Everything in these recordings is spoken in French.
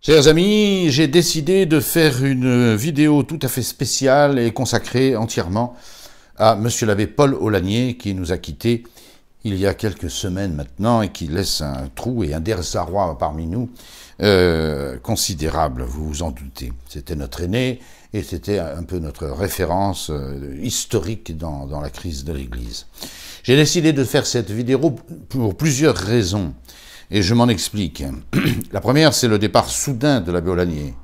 Chers amis, j'ai décidé de faire une vidéo tout à fait spéciale et consacrée entièrement à Monsieur l'abbé Paul Aulagnier qui nous a quittés il y a quelques semaines maintenant et qui laisse un trou et un désarroi parmi nous euh, considérable, vous vous en doutez. C'était notre aîné et c'était un peu notre référence euh, historique dans la crise de l'Église. J'ai décidé de faire cette vidéo pour plusieurs raisons. Et je m'en explique. La première, c'est le départ soudain de l'abbé Aulagnier.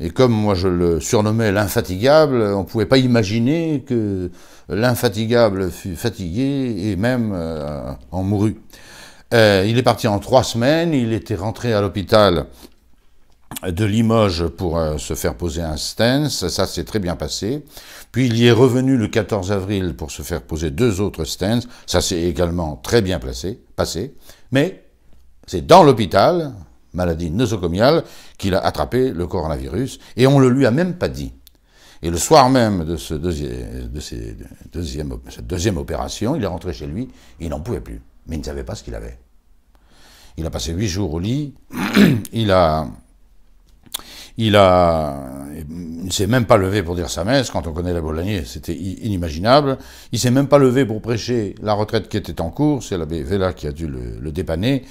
Et comme moi je le surnommais l'infatigable, on ne pouvait pas imaginer que l'infatigable fût fatigué et même euh, en mourut. Euh, il est parti en trois semaines, il était rentré à l'hôpital de Limoges pour euh, se faire poser un stent, ça s'est très bien passé. Puis il y est revenu le 14 avril pour se faire poser deux autres stents, ça s'est également très bien placé, passé. Mais c'est dans l'hôpital, maladie nosocomiale, qu'il a attrapé le coronavirus, et on ne le lui a même pas dit. Et le soir même de, deuxième, cette deuxième opération, il est rentré chez lui, il n'en pouvait plus, mais il ne savait pas ce qu'il avait. Il a passé huit jours au lit, il a il a, il s'est même pas levé pour dire sa messe. Quand on connaît la Bolagnier, c'était inimaginable. Il s'est même pas levé pour prêcher la retraite qui était en cours. C'est l'abbé Vella qui a dû le, dépanner.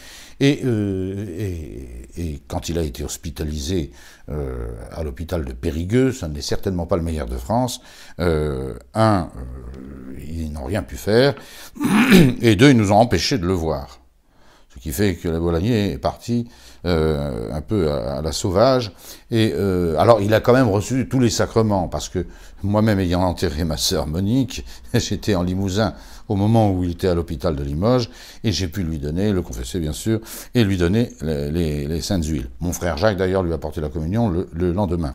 Euh, et, quand il a été hospitalisé euh, à l'hôpital de Périgueux, ça n'est certainement pas le meilleur de France. Euh, un, ils n'ont rien pu faire. Et deux, ils nous ont empêché de le voir. Ce qui fait que la Bolagnier est parti euh, un peu à, la sauvage. Et euh, alors, il a quand même reçu tous les sacrements, parce que moi-même ayant enterré ma sœur Monique, j'étais en Limousin au moment où il était à l'hôpital de Limoges, et j'ai pu lui donner, le confesser bien sûr, et lui donner les, saintes huiles. Mon frère Jacques d'ailleurs lui a porté la communion le, lendemain.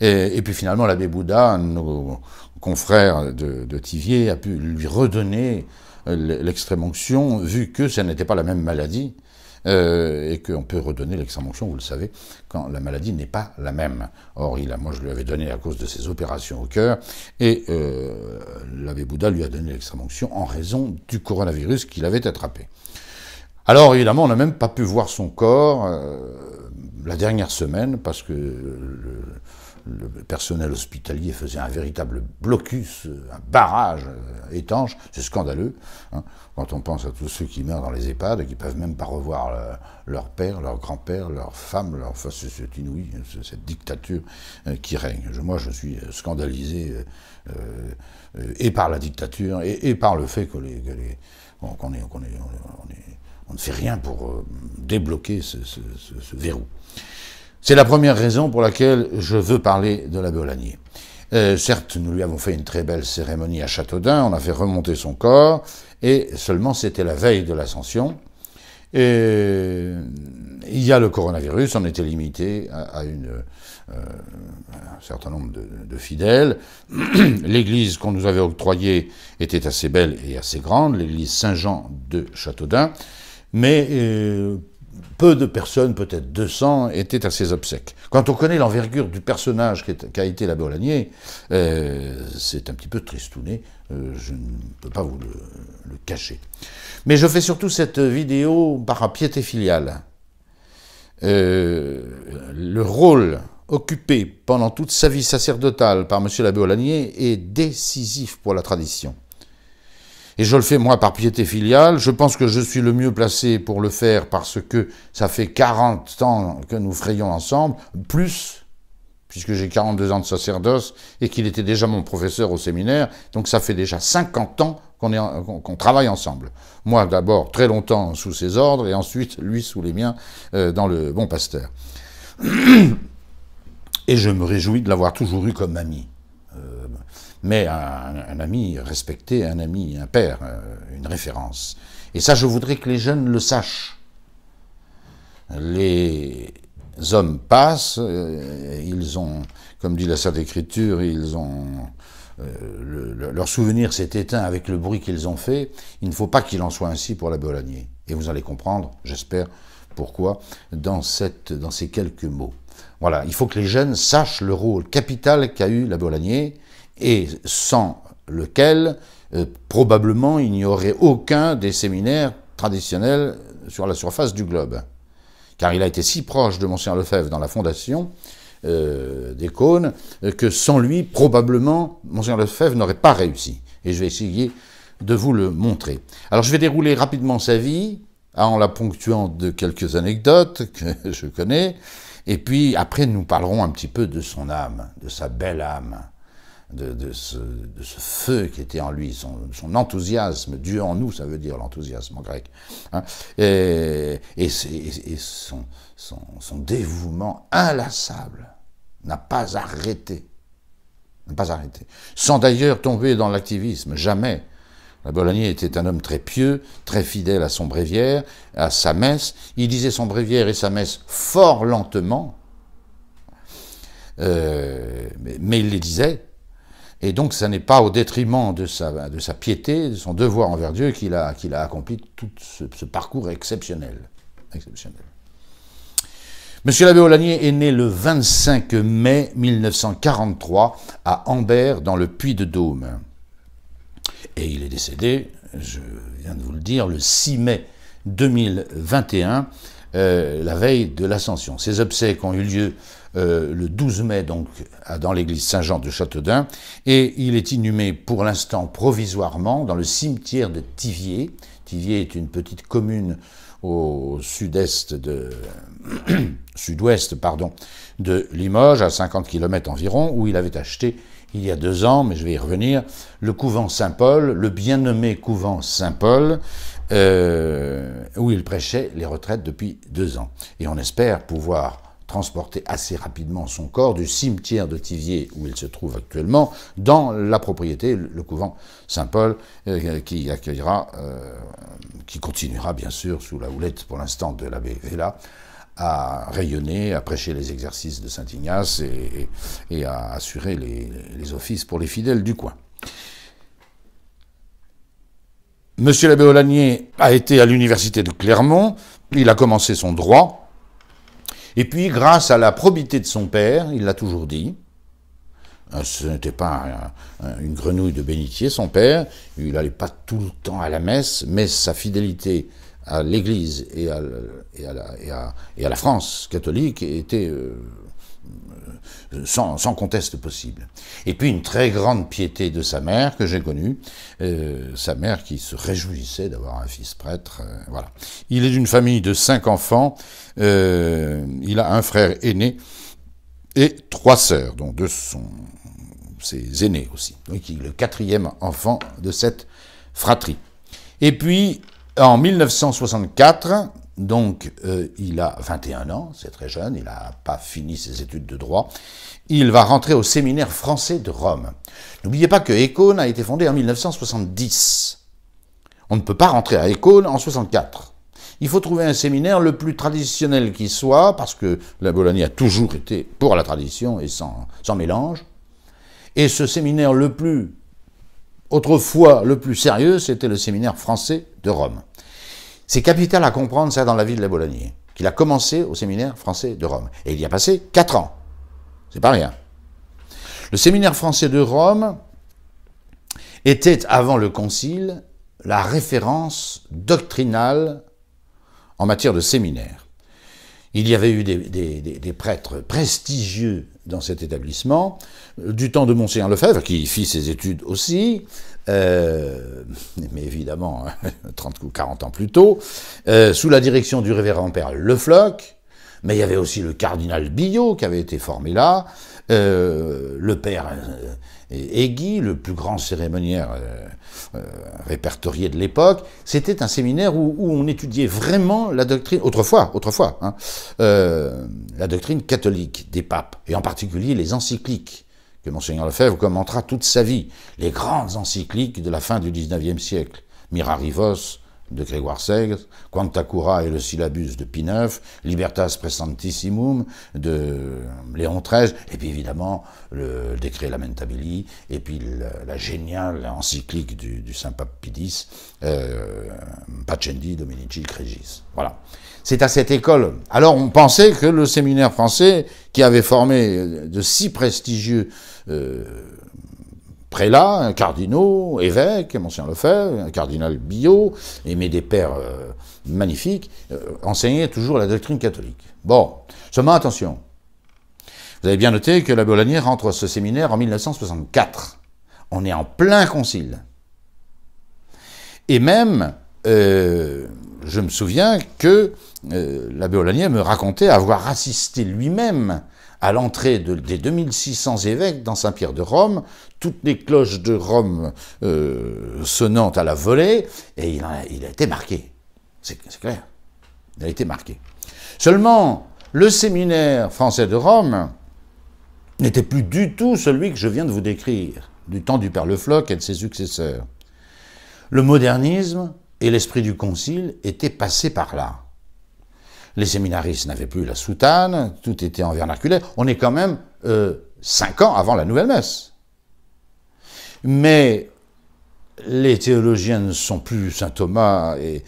Et, puis finalement, l'abbé Bouddha, nos confrères de, de a pu lui redonner l'extrême onction, vu que ça n'était pas la même maladie, euh, et qu'on peut redonner l'extrême onction, vous le savez, quand la maladie n'est pas la même. Or, il a, moi, je lui avais donné à cause de ses opérations au cœur, et euh, l'abbé Bouddha lui a donné l'extrême onction en raison du coronavirus qu'il avait attrapé. Alors, évidemment, on n'a même pas pu voir son corps euh, la dernière semaine, parce que le personnel hospitalier faisait un véritable blocus, un barrage euh, étanche, c'est scandaleux, hein, quand on pense à tous ceux qui meurent dans les EHPAD et qui peuvent même pas revoir euh, leur père, leur grand-père, leur femme, leur, enfin, c'est inouï, cette dictature euh, qui règne. moi, je suis scandalisé et par la dictature et, par le fait qu'on on, ne fait rien pour débloquer ce verrou. C'est la première raison pour laquelle je veux parler de l'abbé Aulagnier. Euh, certes, nous lui avons fait une très belle cérémonie à Châteaudun, on a fait remonter son corps, et seulement c'était la veille de l'ascension. Et il y a le coronavirus, on était limité à, euh, un certain nombre de, fidèles. L'église qu'on nous avait octroyée était assez belle et assez grande, l'église Saint-Jean de Châteaudun, mais euh, peu de personnes, peut-être 200, étaient à ses obsèques. Quand on connaît l'envergure du personnage qu'a été la Bolagnier, euh, c'est un petit peu tristouné, euh, je ne peux pas vous le, cacher. Mais je fais surtout cette vidéo par piété filiale. Euh, le rôle occupé pendant toute sa vie sacerdotale par M. l'abbé Olagnier est décisif pour la tradition. Et je le fais moi par piété filiale. Je pense que je suis le mieux placé pour le faire parce que ça fait 40 ans que nous frayons ensemble, plus, puisque j'ai 42 ans de sacerdoce et qu'il était déjà mon professeur au séminaire. Donc ça fait déjà 50 ans qu'on travaille ensemble. Moi d'abord très longtemps sous ses ordres et ensuite lui sous les miens euh, dans le Bon Pasteur. Et je me réjouis de l'avoir toujours eu comme ami mais un, ami respecté, un ami, un père, euh, une référence. Et ça, je voudrais que les jeunes le sachent. Les hommes passent, euh, ils ont, comme dit la Sainte Écriture, ils ont euh, leur souvenir s'est éteint avec le bruit qu'ils ont fait. Il ne faut pas qu'il en soit ainsi pour la Bolagnier. Et vous allez comprendre, j'espère, pourquoi dans ces quelques mots. Voilà, il faut que les jeunes sachent le rôle capital qu'a eu la Bolagnier et sans lequel euh, probablement il n'y aurait aucun des séminaires traditionnels sur la surface du globe. car il a été si proche de Monseigneur Lefebvre dans la fondation euh, des cônes, que sans lui, probablement, Monseigneur Lefebvre n'aurait pas réussi. Et je vais essayer de vous le montrer. Alors je vais dérouler rapidement sa vie, en la ponctuant de quelques anecdotes que je connais, et puis après nous parlerons un petit peu de son âme, de sa belle âme, de, ce, feu qui était en lui, son, enthousiasme, Dieu en nous, ça veut dire l'enthousiasme en grec, hein, et, son, dévouement inlassable n'a pas arrêté, n'a pas arrêté, sans d'ailleurs tomber dans l'activisme, jamais. La Bolognier était un homme très pieux, très fidèle à son bréviaire, à sa messe. Il disait son bréviaire et sa messe fort lentement, euh, mais, il les disait. Et donc, ce n'est pas au détriment de sa, de sa piété, de son devoir envers Dieu, qu'il a, a accompli tout ce, parcours exceptionnel. Monsieur l'abbé Olanier est né le 25 mai 1943 à Ambert, dans le Puy-de-Dôme. Et il est décédé, je viens de vous le dire, le 6 mai 2021, euh, la veille de l'Ascension. Ces obsèques ont eu lieu euh, le 12 mai, donc, dans l'église Saint-Jean de Châteaudun, et il est inhumé pour l'instant provisoirement dans le cimetière de Tivier. Tivier est une petite commune au sud-est de sud-ouest pardon de Limoges à 50 km environ où il avait acheté il y a deux ans, mais je vais y revenir, le couvent Saint-Paul, le bien nommé couvent Saint-Paul, euh, où il prêchait les retraites depuis deux ans. Et on espère pouvoir transporter assez rapidement son corps du cimetière de Tivier, où il se trouve actuellement, dans la propriété, le couvent Saint-Paul, euh, qui accueillera, euh, qui continuera bien sûr sous la houlette pour l'instant de l'abbé Vella, à rayonner, à prêcher les exercices de Saint Ignace et, à assurer les, offices pour les fidèles du coin. Monsieur l'abbé Olanier a été à l'université de Clermont, il a commencé son droit, et puis grâce à la probité de son père, il l'a toujours dit, euh, ce n'était pas une grenouille de bénitier, son père, il n'allait pas tout le temps à la messe, mais sa fidélité à l'Église et à, la France catholique était euh, sans, conteste possible. Et puis une très grande piété de sa mère que j'ai connue, euh, sa mère qui se réjouissait d'avoir un fils prêtre. Euh, voilà. Il est d'une famille de cinq enfants. il a un frère aîné et trois sœurs, dont deux sont ses aînés aussi. Donc il est le quatrième enfant de cette fratrie. Et puis en 1964, donc euh, il a 21 ans, c'est très jeune, il n'a pas fini ses études de droit, il va rentrer au séminaire français de Rome. N'oubliez pas que Écône a été fondé en 1970. On ne peut pas rentrer à Écône en 64. Il faut trouver un séminaire le plus traditionnel qui soit, parce que la Bologna a toujours été pour la tradition et sans mélange. Et ce séminaire le plus Autrefois, le plus sérieux, c'était le séminaire français de Rome. C'est capital à comprendre ça dans la vie de la Bolognier, qu'il a commencé au séminaire français de Rome. Et il y a passé quatre ans. C'est pas rien. Le séminaire français de Rome était, avant le concile, la référence doctrinale en matière de séminaire. Il y avait eu des, prêtres prestigieux dans cet établissement, du temps de Monseigneur Lefebvre, qui fit ses études aussi, euh, mais évidemment 30 ou 40 ans plus tôt, euh, sous la direction du révérend père Le Floch, mais il y avait aussi le cardinal Billot qui avait été formé là, euh, le père Aiguy, le plus grand cérémoniaire répertorié de l'époque, c'était un séminaire où, on étudiait vraiment la doctrine, autrefois, autrefois, hein, la doctrine catholique des papes, et en particulier les encycliques que Monseigneur Lefebvre commentera toute sa vie, les grandes encycliques de la fin du XIXe siècle, Mirarivos de Grégoire Segre, Quanta Cura et le syllabus de Pie IX, Libertas Presentissimum de Léon XIII, et puis évidemment le décret Lamentabili, et puis la, géniale encyclique du, Saint-Pape Pie euh, Pacendi Dominici Cregis. Voilà. C'est à cette école. Alors on pensait que le séminaire français, qui avait formé de si prestigieux prélats, cardinaux, évêques, Monseigneur Lefebvre, cardinal Billot, aimé des pères euh, magnifiques, euh, enseignaient toujours la doctrine catholique. Bon, seulement attention. Vous avez bien noté que la Bolognier rentre à ce séminaire en 1964. On est en plein concile. Et même, euh, je me souviens que euh, l'abbé Olanier me racontait avoir assisté lui-même à l'entrée des 2600 évêques dans Saint-Pierre de Rome, toutes les cloches de Rome euh, sonnant à la volée, et il a, été marqué. C'est clair. Il a été marqué. Seulement, le séminaire français de Rome n'était plus du tout celui que je viens de vous décrire, du temps du Père Le Floch et de ses successeurs. Le modernisme et l'esprit du concile étaient passés par là. Les séminaristes n'avaient plus la soutane, tout était en vernaculaire. On est quand même euh, cinq ans avant la nouvelle messe. Mais les théologiens ne sont plus saint Thomas et,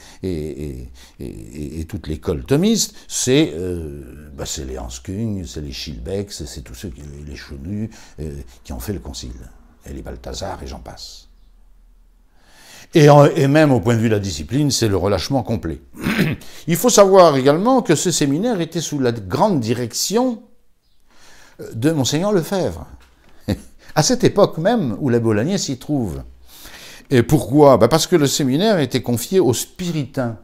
toute l'école thomiste, c'est euh, bah les Hanskung, c'est les Schilbeck, c'est tous ceux, les euh, qui ont fait le concile, et les Balthazar et j'en passe. Et, même au point de vue de la discipline, c'est le relâchement complet. Il faut savoir également que ce séminaire était sous la grande direction euh, de Monseigneur Lefebvre, à cette époque même où la Bolognaise s'y trouve. Et pourquoi? Ben Parce que le séminaire était confié aux spiritains.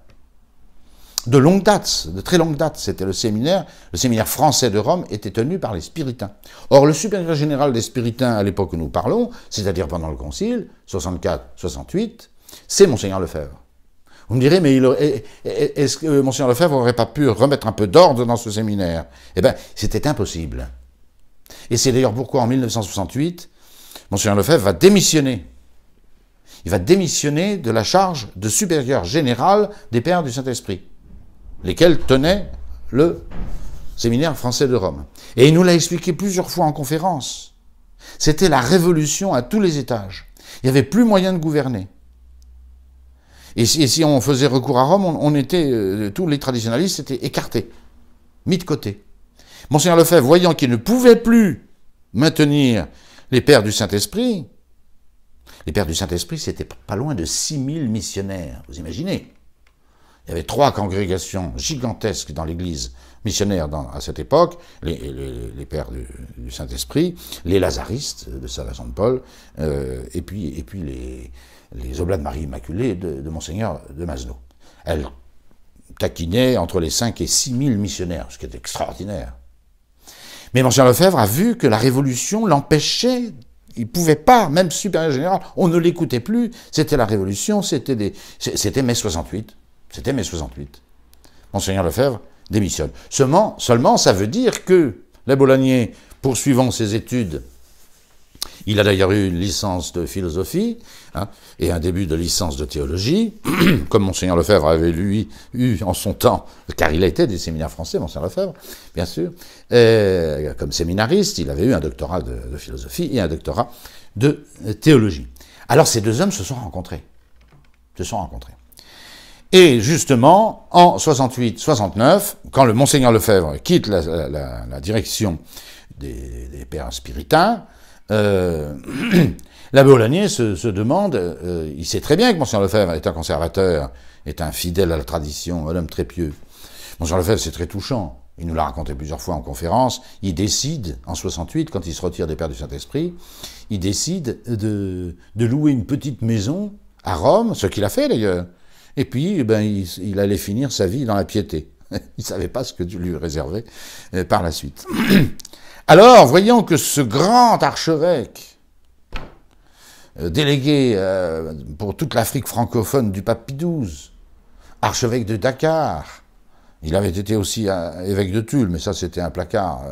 De longue date, de très longue date, c'était le séminaire, le séminaire français de Rome était tenu par les spiritains. Or, le supérieur général des spiritains à l'époque où nous parlons, c'est-à-dire pendant le concile, 64-68, c'est Monseigneur Lefebvre. Vous me direz, mais est-ce que Monseigneur Lefebvre n'aurait pas pu remettre un peu d'ordre dans ce séminaire? Eh bien, c'était impossible. Et c'est d'ailleurs pourquoi en 1968, Monseigneur Lefebvre va démissionner. Il va démissionner de la charge de supérieur général des pères du Saint-Esprit, lesquels tenaient le séminaire français de Rome. Et il nous l'a expliqué plusieurs fois en conférence. C'était la révolution à tous les étages. Il n'y avait plus moyen de gouverner. Et si, on faisait recours à Rome, on, était, euh, tous les traditionnalistes étaient écartés, mis de côté. Monseigneur Lefebvre, voyant qu'il ne pouvait plus maintenir les pères du Saint-Esprit, les pères du Saint-Esprit, c'était pas loin de 6000 missionnaires, vous imaginez Il y avait trois congrégations gigantesques dans l'Église missionnaire à cette époque, les, pères du, Saint-Esprit, les lazaristes de Saint-Vincent de Paul, euh, et, puis, les, les Oblats de Marie Immaculée de, Monseigneur de Masno. Elle taquinait entre les 5 et 6 000 missionnaires, ce qui est extraordinaire. Mais Monseigneur Lefebvre a vu que la Révolution l'empêchait, il pouvait pas, même supérieur général, on ne l'écoutait plus, c'était la Révolution, c'était c'était mai 68, c'était mai 68. Monseigneur Lefebvre démissionne. Seulement, seulement ça veut dire que la Bolognier, poursuivant ses études il a d'ailleurs eu une licence de philosophie hein, et un début de licence de théologie, comme Monseigneur Lefebvre avait lui eu en son temps, car il a été des séminaires français, Monseigneur Lefebvre, bien sûr. comme séminariste, il avait eu un doctorat de, philosophie et un doctorat de théologie. Alors ces deux hommes se sont rencontrés. Se sont rencontrés. Et justement, en 68-69, quand le Monseigneur Lefebvre quitte la, direction des, pères spiritains, euh, L'abbé Aulagnier se, demande, euh, il sait très bien que Monseigneur Lefebvre est un conservateur, est un fidèle à la tradition, un homme très pieux. Monseigneur Lefebvre, c'est très touchant. Il nous l'a raconté plusieurs fois en conférence. Il décide, en 68, quand il se retire des Pères du Saint-Esprit, il décide de, louer une petite maison à Rome, ce qu'il a fait d'ailleurs. Et puis, eh ben, il, allait finir sa vie dans la piété. il ne savait pas ce que Dieu lui réservait euh, par la suite. Alors, voyons que ce grand archevêque, euh, délégué euh, pour toute l'Afrique francophone du pape XII, archevêque de Dakar, il avait été aussi évêque de Tulle, mais ça c'était un placard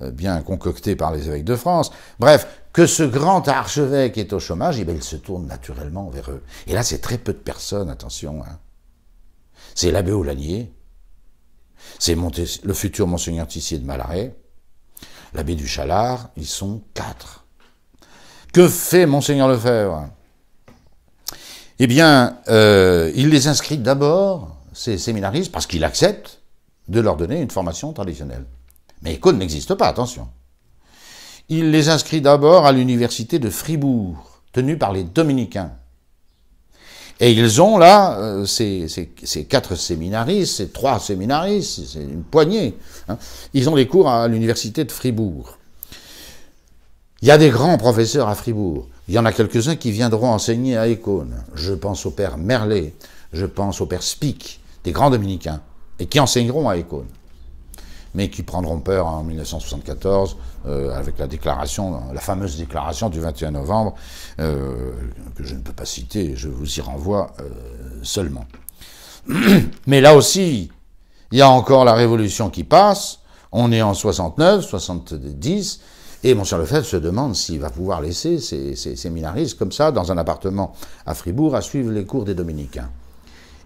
bien concocté par les évêques de France. Bref, que ce grand archevêque est au chômage, eh il se tourne naturellement vers eux. Et là, c'est très peu de personnes, attention. Hein. C'est l'abbé Aulanier, c'est le futur monseigneur Tissier de Malaret, l'abbé du Chalard, ils sont quatre. Que fait Monseigneur Lefebvre? Eh bien, euh, il les inscrit d'abord, ces séminaristes, parce qu'il accepte de leur donner une formation traditionnelle. Mais Cône n'existe pas, attention. Il les inscrit d'abord à l'université de Fribourg, tenue par les dominicains. Et ils ont là, euh, ces, quatre séminaristes, ces trois séminaristes, c'est une poignée, hein, ils ont des cours à l'université de Fribourg. Il y a des grands professeurs à Fribourg. Il y en a quelques-uns qui viendront enseigner à Écône. Je pense au père Merlet, je pense au père Spic, des grands dominicains, et qui enseigneront à Écône mais qui prendront peur en 1974 euh, avec la déclaration, la fameuse déclaration du 21 novembre, euh, que je ne peux pas citer, je vous y renvoie euh, seulement. Mais là aussi, il y a encore la révolution qui passe, on est en 69, 70, et Monsieur Lefebvre se demande s'il va pouvoir laisser ses, ses séminaristes comme ça, dans un appartement à Fribourg, à suivre les cours des dominicains.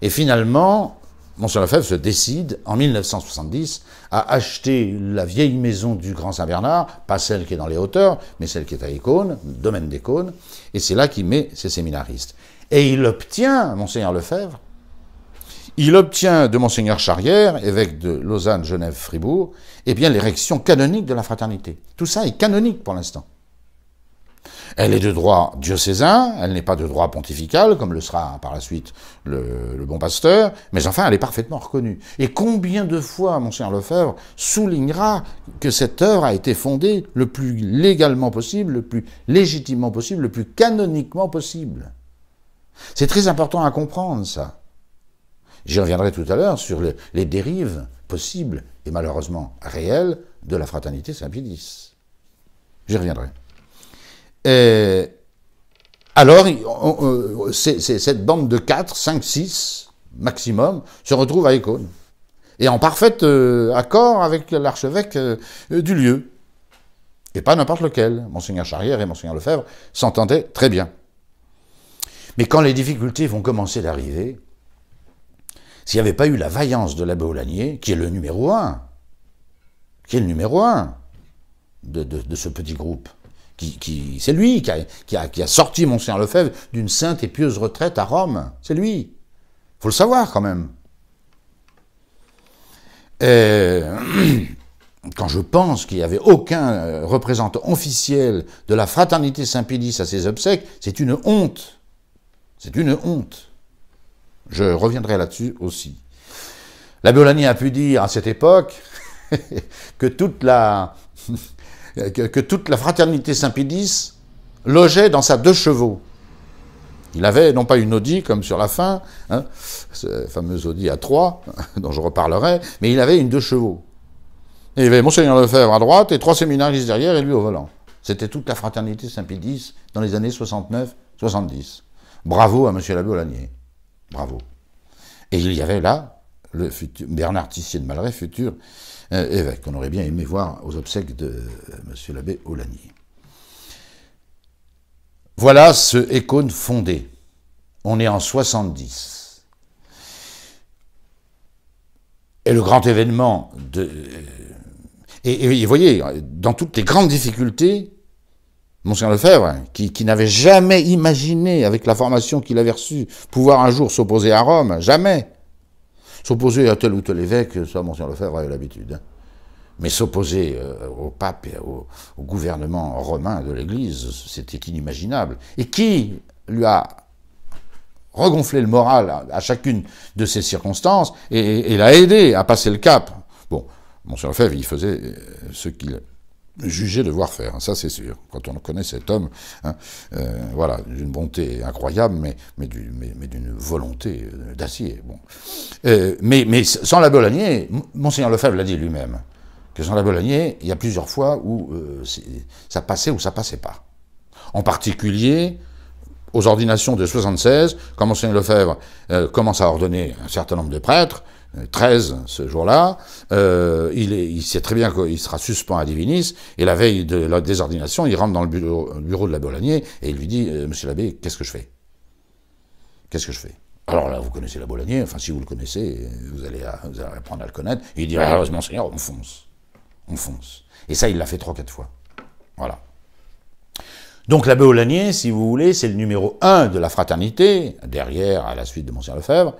Et finalement, Monsieur Lefebvre se décide, en 1970, à acheter la vieille maison du Grand Saint-Bernard, pas celle qui est dans les hauteurs, mais celle qui est à Écône, domaine d'Écône, et c'est là qu'il met ses séminaristes. Et il obtient, Monseigneur Lefebvre, il obtient de Monseigneur Charrière, évêque de Lausanne, Genève, Fribourg, eh bien l'érection canonique de la fraternité. Tout ça est canonique pour l'instant. Elle est de droit diocésain, elle n'est pas de droit pontifical, comme le sera par la suite le, bon pasteur, mais enfin, elle est parfaitement reconnue. Et combien de fois, Monseigneur Lefebvre soulignera que cette œuvre a été fondée le plus légalement possible, le plus légitimement possible, le plus canoniquement possible? C'est très important à comprendre, ça. J'y reviendrai tout à l'heure sur les, dérives possibles et malheureusement réelles de la fraternité Saint-Pédis. J'y reviendrai. Euh, alors, cette bande de 4, 5, 6 maximum se retrouve à Écône. Et en parfait euh, accord avec l'archevêque euh, du lieu. Et pas n'importe lequel. Monseigneur Charrière et Monseigneur Lefebvre s'entendaient très bien. Mais quand les difficultés vont commencer d'arriver, s'il n'y avait pas eu la vaillance de l'abbé Aulagnier, qui est le numéro un, qui est le numéro un de ce petit groupe, qui, c'est lui qui a, qui, a, sorti Monseigneur Lefebvre d'une sainte et pieuse retraite à Rome. C'est lui. faut le savoir quand même. quand je pense qu'il n'y avait aucun euh, représentant officiel de la fraternité Saint-Pédis à ses obsèques, c'est une honte. C'est une honte. Je reviendrai là-dessus aussi. La Bologna a pu dire à cette époque que toute la que, toute la fraternité Saint-Pédis logeait dans sa deux chevaux. Il avait non pas une Audi comme sur la fin, hein, cette fameuse Audi à trois, dont je reparlerai, mais il avait une deux chevaux. Il y avait Monseigneur Lefebvre à droite et trois séminaristes derrière et lui au volant. C'était toute la fraternité Saint-Pédis dans les années 69-70. Bravo à M. l'abbé Olanier. Bravo. Et il y avait là le futur, Bernard Tissier de Malray, futur euh, évêque, qu'on aurait bien aimé voir aux obsèques de euh, M. l'abbé Aulagny. Voilà ce Écône fondé. On est en 70. Et le grand événement de... Euh, et, vous voyez, dans toutes les grandes difficultés, Monseigneur Lefebvre, qui, qui n'avait jamais imaginé, avec la formation qu'il avait reçue, pouvoir un jour s'opposer à Rome, jamais, S'opposer à tel ou tel évêque, ça, Monsieur Lefebvre avait l'habitude. Hein. Mais s'opposer euh, au pape et au, gouvernement romain de l'Église, c'était inimaginable. Et qui lui a regonflé le moral à, chacune de ces circonstances et, l'a aidé à passer le cap? Bon, Monsieur Lefebvre, il faisait euh, ce qu'il jugé devoir faire, hein, ça c'est sûr. Quand on connaît cet homme, hein, euh, voilà, d'une bonté incroyable, mais, mais, d'une volonté euh, d'acier. Bon. Euh, mais, mais sans la Bolognier, Monseigneur Lefebvre l'a dit lui-même, que sans la Bolognier, il y a plusieurs fois où ça passait ou ça passait pas. En particulier, aux ordinations de 76, quand Monseigneur Lefebvre commence à ordonner un certain nombre de prêtres, 13 ce jour-là, euh, il, sait très bien qu'il sera suspend à Divinis, et la veille de la désordination, il rentre dans le bureau, bureau de la Bolognier, et il lui dit, euh, Monsieur l'abbé, qu'est-ce que je fais? Qu'est-ce que je fais? Alors là, vous connaissez la Bolognier, enfin si vous le connaissez, vous allez, apprendre à le connaître, il dit, ah, Monseigneur, on fonce, on fonce. Et ça, il l'a fait trois, quatre fois. Voilà. Donc l'abbé Aulagnier, si vous voulez, c'est le numéro un de la fraternité, derrière, à la suite de Monseigneur Lefebvre,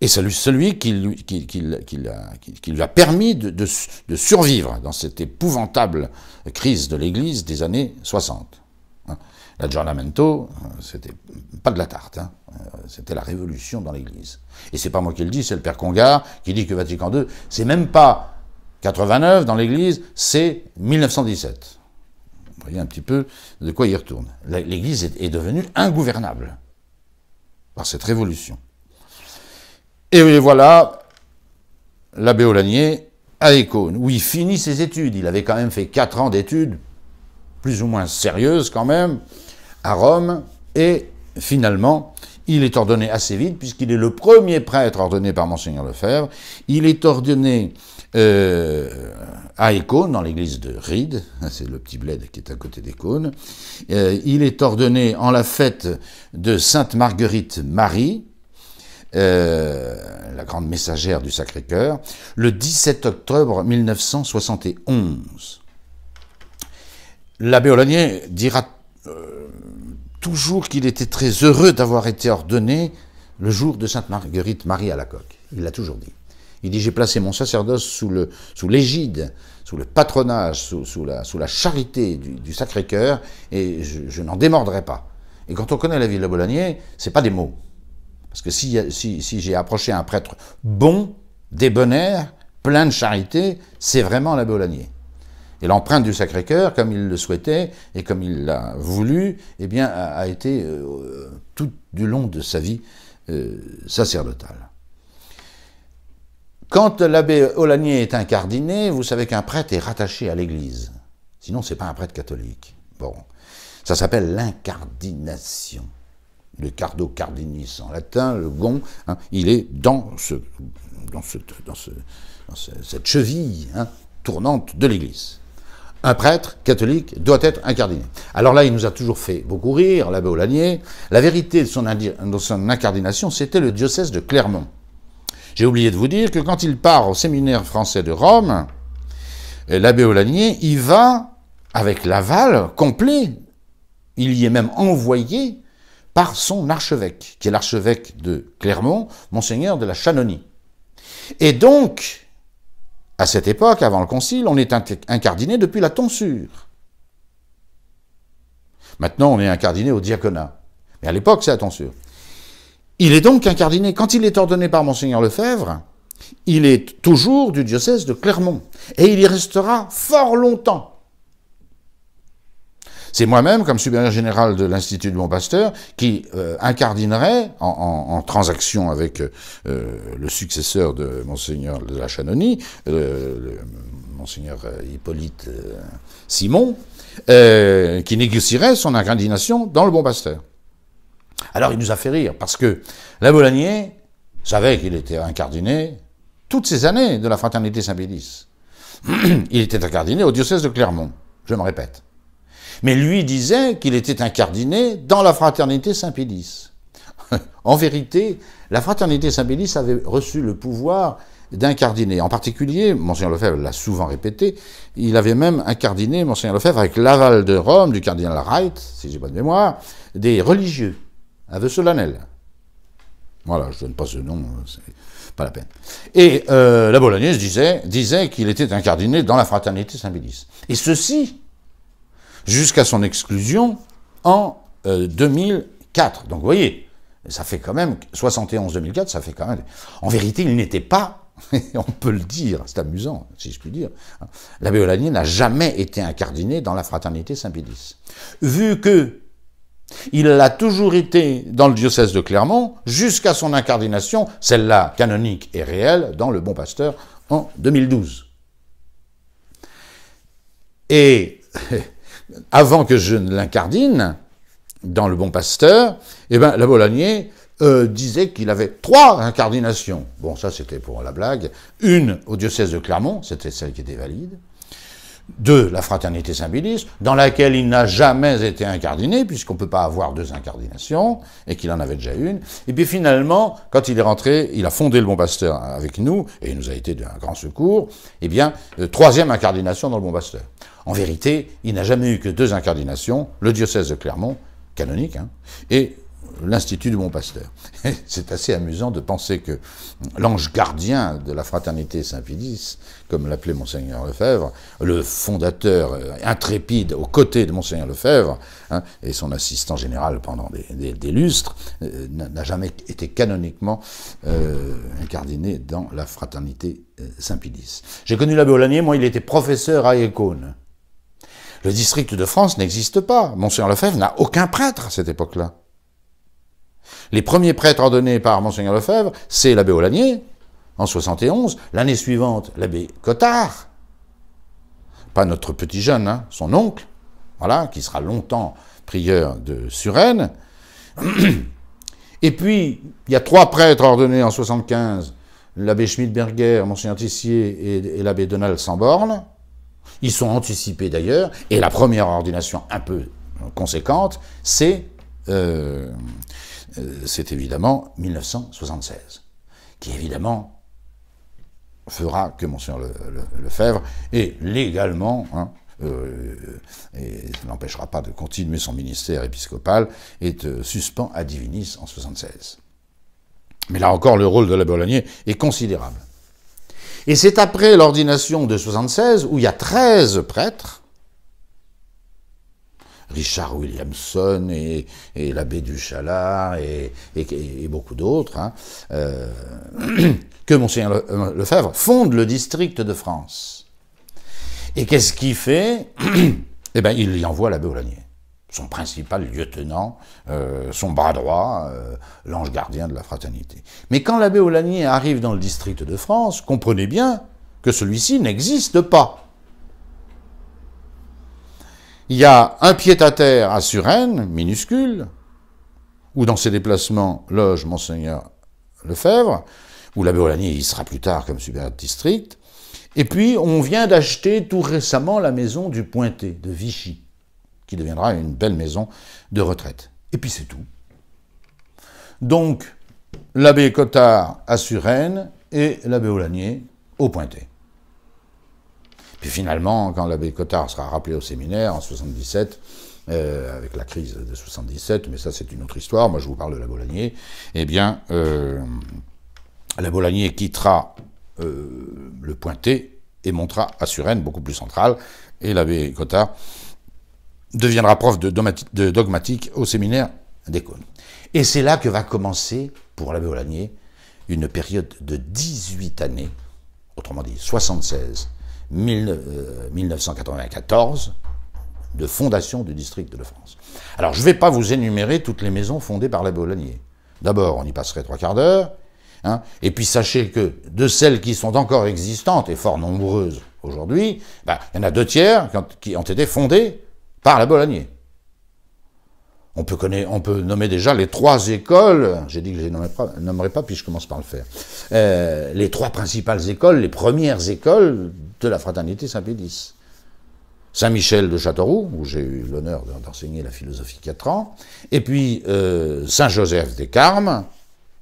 Et c'est celui qui lui, qui, lui a permis de, survivre dans cette épouvantable crise de l'Église des années 60. Hein. L'aggiornamento, c'était pas de la tarte, hein. c'était la révolution dans l'Église. Et c'est pas moi qui le dis, c'est le père Congar qui dit que Vatican II, c'est même pas 89 dans l'Église, c'est 1917. Vous voyez un petit peu de quoi il retourne. L'Église est devenue ingouvernable par cette révolution. Et voilà l'abbé Aulagnier à Écône, où il finit ses études. Il avait quand même fait quatre ans d'études, plus ou moins sérieuses quand même, à Rome, et finalement, il est ordonné assez vite, puisqu'il est le premier prêtre ordonné par Monseigneur Lefebvre. Il est ordonné euh, à Écône, dans l'église de Ride, c'est le petit bled qui est à côté d'Écône. Euh, il est ordonné en la fête de Sainte Marguerite Marie, euh, la grande messagère du Sacré-Cœur, le 17 octobre 1971. L'abbé Olagnier dira euh, toujours qu'il était très heureux d'avoir été ordonné le jour de Sainte Marguerite Marie à la coque. Il l'a toujours dit. Il dit J'ai placé mon sacerdoce sous l'égide, sous, sous le patronage, sous, la, sous la, charité du, Sacré-Cœur, et je, n'en démordrai pas. Et quand on connaît la ville de Bolognier, c'est pas des mots. Parce que si, j'ai approché un prêtre bon, débonnaire, plein de charité, c'est vraiment l'abbé Aulagnier. Et l'empreinte du Sacré-Cœur, comme il le souhaitait et comme il l'a voulu, eh bien, a, été euh, tout du long de sa vie euh, sacerdotale. Quand l'abbé Aulagnier est incardiné, vous savez qu'un prêtre est rattaché à l'Église. Sinon, c'est pas un prêtre catholique. Bon, ça s'appelle l'incardination le cardo cardinis en latin, le gond, hein, il est dans, ce, dans, ce, dans, ce, dans cette cheville hein, tournante de l'Église. Un prêtre catholique doit être incardiné. Alors là, il nous a toujours fait beaucoup rire, l'abbé Aulagnier. La vérité de son, de son incardination, c'était le diocèse de Clermont. J'ai oublié de vous dire que quand il part au séminaire français de Rome, l'abbé Aulagnier, il va avec l'aval complet. Il y est même envoyé par son archevêque, qui est l'archevêque de Clermont, monseigneur de la Chanonie. Et donc, à cette époque, avant le concile, on est incardiné depuis la tonsure. Maintenant, on est incardiné au diaconat. Mais à l'époque, c'est la tonsure. Il est donc incardiné. Quand il est ordonné par Monseigneur Lefebvre, il est toujours du diocèse de Clermont. Et il y restera fort longtemps. C'est moi-même, comme supérieur général de l'Institut de Bon Pasteur, qui euh, incardinerait, en, transaction avec euh, le successeur de Monseigneur de la Chanonie, euh, Monseigneur Hippolyte Simon, qui négocierait son incardination dans le Bon Pasteur. Alors il nous a fait rire, parce que la Bolagnier savait qu'il était incardiné toutes ces années de la fraternité Saint-Pédis. il était incardiné au diocèse de Clermont, je me répète. Mais lui disait qu'il était incardiné dans la fraternité Saint-Pédis. en vérité, la fraternité Saint-Pédis avait reçu le pouvoir d'incardiner. En particulier, Monseigneur Lefebvre l'a souvent répété, il avait même incardiné, Monseigneur Lefebvre, avec l'aval de Rome, du cardinal Wright, si j'ai de mémoire, des religieux, vœu solennel. Voilà, je ne donne pas ce nom, c'est pas la peine. Et euh, la Bolognaise disait, qu'il était incardiné dans la fraternité Saint-Pédis. Et ceci jusqu'à son exclusion en 2004. Euh, Donc vous voyez, ça fait quand même 71-2004, ça fait quand même. En vérité, il n'était pas, on peut le dire, c'est amusant, si je puis dire. L'abbé Olagnier n'a jamais été incardiné dans la fraternité Saint-Pédis. Vu que il l'a toujours été dans le diocèse de Clermont jusqu'à son incardination, celle-là canonique et réelle, dans le Bon Pasteur en 2012. Et avant que je ne l'incardine, dans le Bon Pasteur, eh ben, la Bolagnier euh, disait qu'il avait trois incardinations. Bon, ça c'était pour la blague. Une au diocèse de Clermont, c'était celle qui était valide. Deux, la fraternité Saint-Bélis, dans laquelle il n'a jamais été incardiné, puisqu'on ne peut pas avoir deux incardinations, et qu'il en avait déjà une. Et puis finalement, quand il est rentré, il a fondé le Bon Pasteur avec nous, et il nous a été d'un grand secours, eh bien, euh, troisième incardination dans le Bon Pasteur. En vérité, il n'a jamais eu que deux incardinations, le diocèse de Clermont, canonique, hein, et l'Institut du Bon Pasteur. C'est assez amusant de penser que l'ange gardien de la fraternité Saint-Pédis, comme l'appelait Monseigneur Lefebvre, le fondateur euh, intrépide aux côtés de Monseigneur Lefebvre, hein, et son assistant général pendant des, lustres, euh, n'a jamais été canoniquement euh, incardiné dans la fraternité Saint-Pédis. J'ai connu l'abbé Olanier, moi il était professeur à Écône. Le district de France n'existe pas. Monseigneur Lefebvre n'a aucun prêtre à cette époque-là. Les premiers prêtres ordonnés par Monseigneur Lefebvre, c'est l'abbé Olanier, en 71. L'année suivante, l'abbé Cottard. Pas notre petit jeune, hein, son oncle, voilà, qui sera longtemps prieur de Suresnes. Et puis, il y a trois prêtres ordonnés en 75, l'abbé Schmidberger, Monseigneur Tissier et, l'abbé Donald Samborn. Ils sont anticipés d'ailleurs, et la première ordination un peu conséquente, c'est euh, euh, évidemment 1976, qui évidemment fera que Monseigneur Lefebvre est légalement, hein, euh, et n'empêchera pas de continuer son ministère épiscopal, est suspend à Divinis en 76. Mais là encore, le rôle de l'abbé est considérable. Et c'est après l'ordination de 76 où il y a 13 prêtres, Richard Williamson et, l'abbé du et, beaucoup d'autres, hein, euh, que Monseigneur Lefebvre fonde le district de France. Et qu'est-ce qu'il fait? Eh bien, il y envoie l'abbé Aulagnier son principal lieutenant, euh, son bras droit, euh, l'ange gardien de la fraternité. Mais quand l'abbé Aulagnier arrive dans le district de France, comprenez bien que celui-ci n'existe pas. Il y a un pied-à-terre à Suresnes, minuscule, où dans ses déplacements loge Monseigneur Lefebvre, où l'abbé Aulagnier y sera plus tard comme supérieur de district, et puis on vient d'acheter tout récemment la maison du Pointé, de Vichy qui deviendra une belle maison de retraite. Et puis c'est tout. Donc, l'abbé Cottard à Suresnes et l'abbé Aulagnier au Pointé. Puis finalement, quand l'abbé Cottard sera rappelé au séminaire en 77, euh, avec la crise de 77, mais ça c'est une autre histoire, moi je vous parle de l'abbé Aulagnier, eh bien, euh, l'abbé Aulagnier quittera euh, le Pointé et montera à Suresnes, beaucoup plus central, et l'abbé Cottard deviendra prof de, dogmatique au séminaire d'École. Et c'est là que va commencer, pour l'abbé Aulagnier, une période de 18 années, autrement dit 76, 1994, euh, de fondation du district de France. Alors je ne vais pas vous énumérer toutes les maisons fondées par l'abbé Aulagnier. D'abord, on y passerait trois quarts d'heure, hein, et puis sachez que de celles qui sont encore existantes, et fort nombreuses aujourd'hui, ben, il y en a deux tiers qui ont été fondées par la Bolognier. On peut, nommer déjà les trois écoles, j'ai dit que je ne les nommerai pas, puis je commence par le faire, euh, les trois principales écoles, les premières écoles de la fraternité Saint-Pédis. Saint-Michel de Châteauroux, où j'ai eu l'honneur d'enseigner la philosophie quatre ans, et puis euh, Saint-Joseph des Carmes,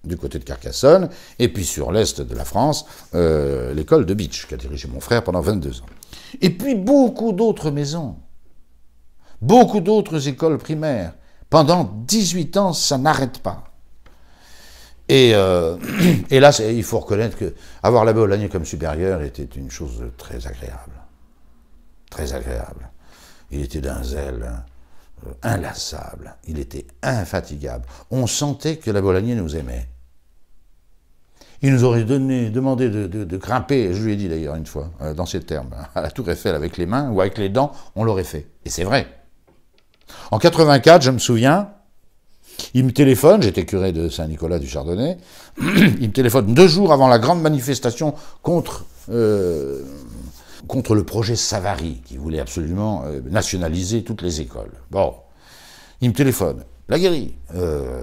du côté de Carcassonne, et puis sur l'est de la France, euh, l'école de Beach, qu'a dirigé mon frère pendant 22 ans. Et puis beaucoup d'autres maisons beaucoup d'autres écoles primaires. Pendant 18 ans, ça n'arrête pas. Et, euh, là, il faut reconnaître que avoir l'abbé Aulagnier comme supérieur était une chose très agréable. Très agréable. Il était d'un zèle euh, inlassable. Il était infatigable. On sentait que l'abbé Aulagnier nous aimait. Il nous aurait demandé de, grimper, je lui ai dit d'ailleurs une fois, euh, dans ces termes, à la tour Eiffel avec les mains ou avec les dents, on l'aurait fait. Et c'est vrai. En 84, je me souviens, il me téléphone, j'étais curé de Saint-Nicolas du Chardonnay, il me téléphone deux jours avant la grande manifestation contre, euh, contre le projet Savary, qui voulait absolument euh, nationaliser toutes les écoles. Bon, il me téléphone. La guérie. Euh,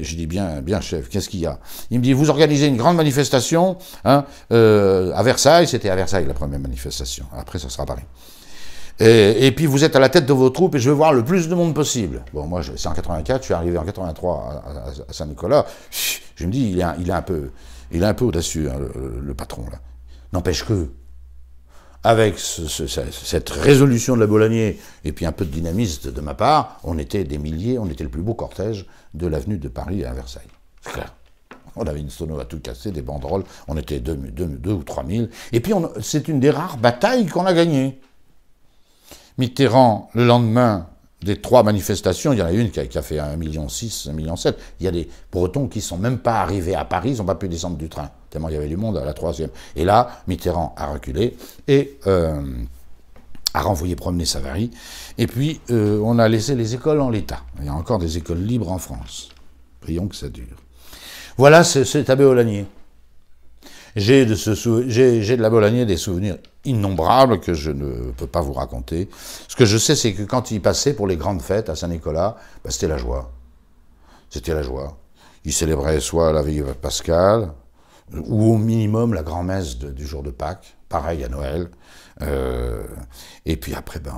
je dis bien, bien chef, qu'est-ce qu'il y a? Il me dit, vous organisez une grande manifestation hein, à Versailles, c'était à Versailles la première manifestation, après ça sera Paris. Et, puis vous êtes à la tête de vos troupes et je veux voir le plus de monde possible. Bon, moi, c'est en 84, je suis arrivé en 83 à, Saint-Nicolas. Je me dis, il est, est un peu, il est un peu audacieux, hein, le, patron, là. N'empêche que, avec cette résolution de la Bolanier et puis un peu de dynamisme de ma part, on était des milliers, on était le plus beau cortège de l'avenue de Paris à Versailles. On avait une sono à tout casser, des banderoles, on était deux, ou trois mille. Et puis c'est une des rares batailles qu'on a gagnées. Mitterrand, le lendemain des trois manifestations, il y en a une qui a, fait 1,6 million, 1,7 million. Il y a des Bretons qui ne sont même pas arrivés à Paris, ils n'ont pas pu descendre du train, tellement il y avait du monde à la troisième. Et là, Mitterrand a reculé et euh, a renvoyé promener Savary. Et puis, euh, on a laissé les écoles en l'état. Il y a encore des écoles libres en France. Prions que ça dure. Voilà, c'est Abbé Olanier. J'ai de, de la Bolanier des souvenirs innombrables que je ne peux pas vous raconter. Ce que je sais, c'est que quand il passait pour les grandes fêtes à Saint-Nicolas, bah, c'était la joie. C'était la joie. Il célébrait soit la veille Pascal, ou au minimum la grand-messe du jour de Pâques, pareil à Noël. Euh, et puis après, ben,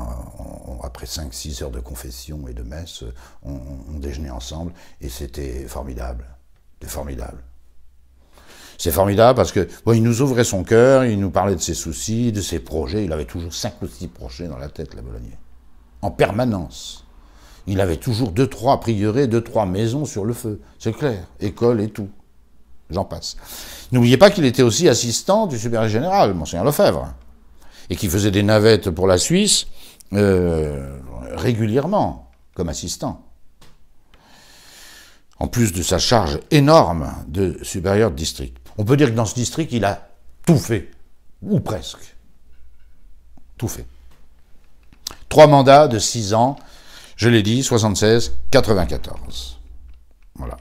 après 5-6 heures de confession et de messe, on, on déjeunait ensemble, et c'était formidable. C'était formidable. C'est formidable parce que bon, il nous ouvrait son cœur, il nous parlait de ses soucis, de ses projets. Il avait toujours cinq ou six projets dans la tête, la Bolognier. En permanence. Il avait toujours deux, trois prieurés, deux, trois maisons sur le feu. C'est clair. École et tout. J'en passe. N'oubliez pas qu'il était aussi assistant du supérieur général, Monseigneur Lefebvre. Et qui faisait des navettes pour la Suisse euh, régulièrement, comme assistant en plus de sa charge énorme de supérieur de district. On peut dire que dans ce district, il a tout fait, ou presque. Tout fait. Trois mandats de six ans, je l'ai dit, 76, 94. Voilà.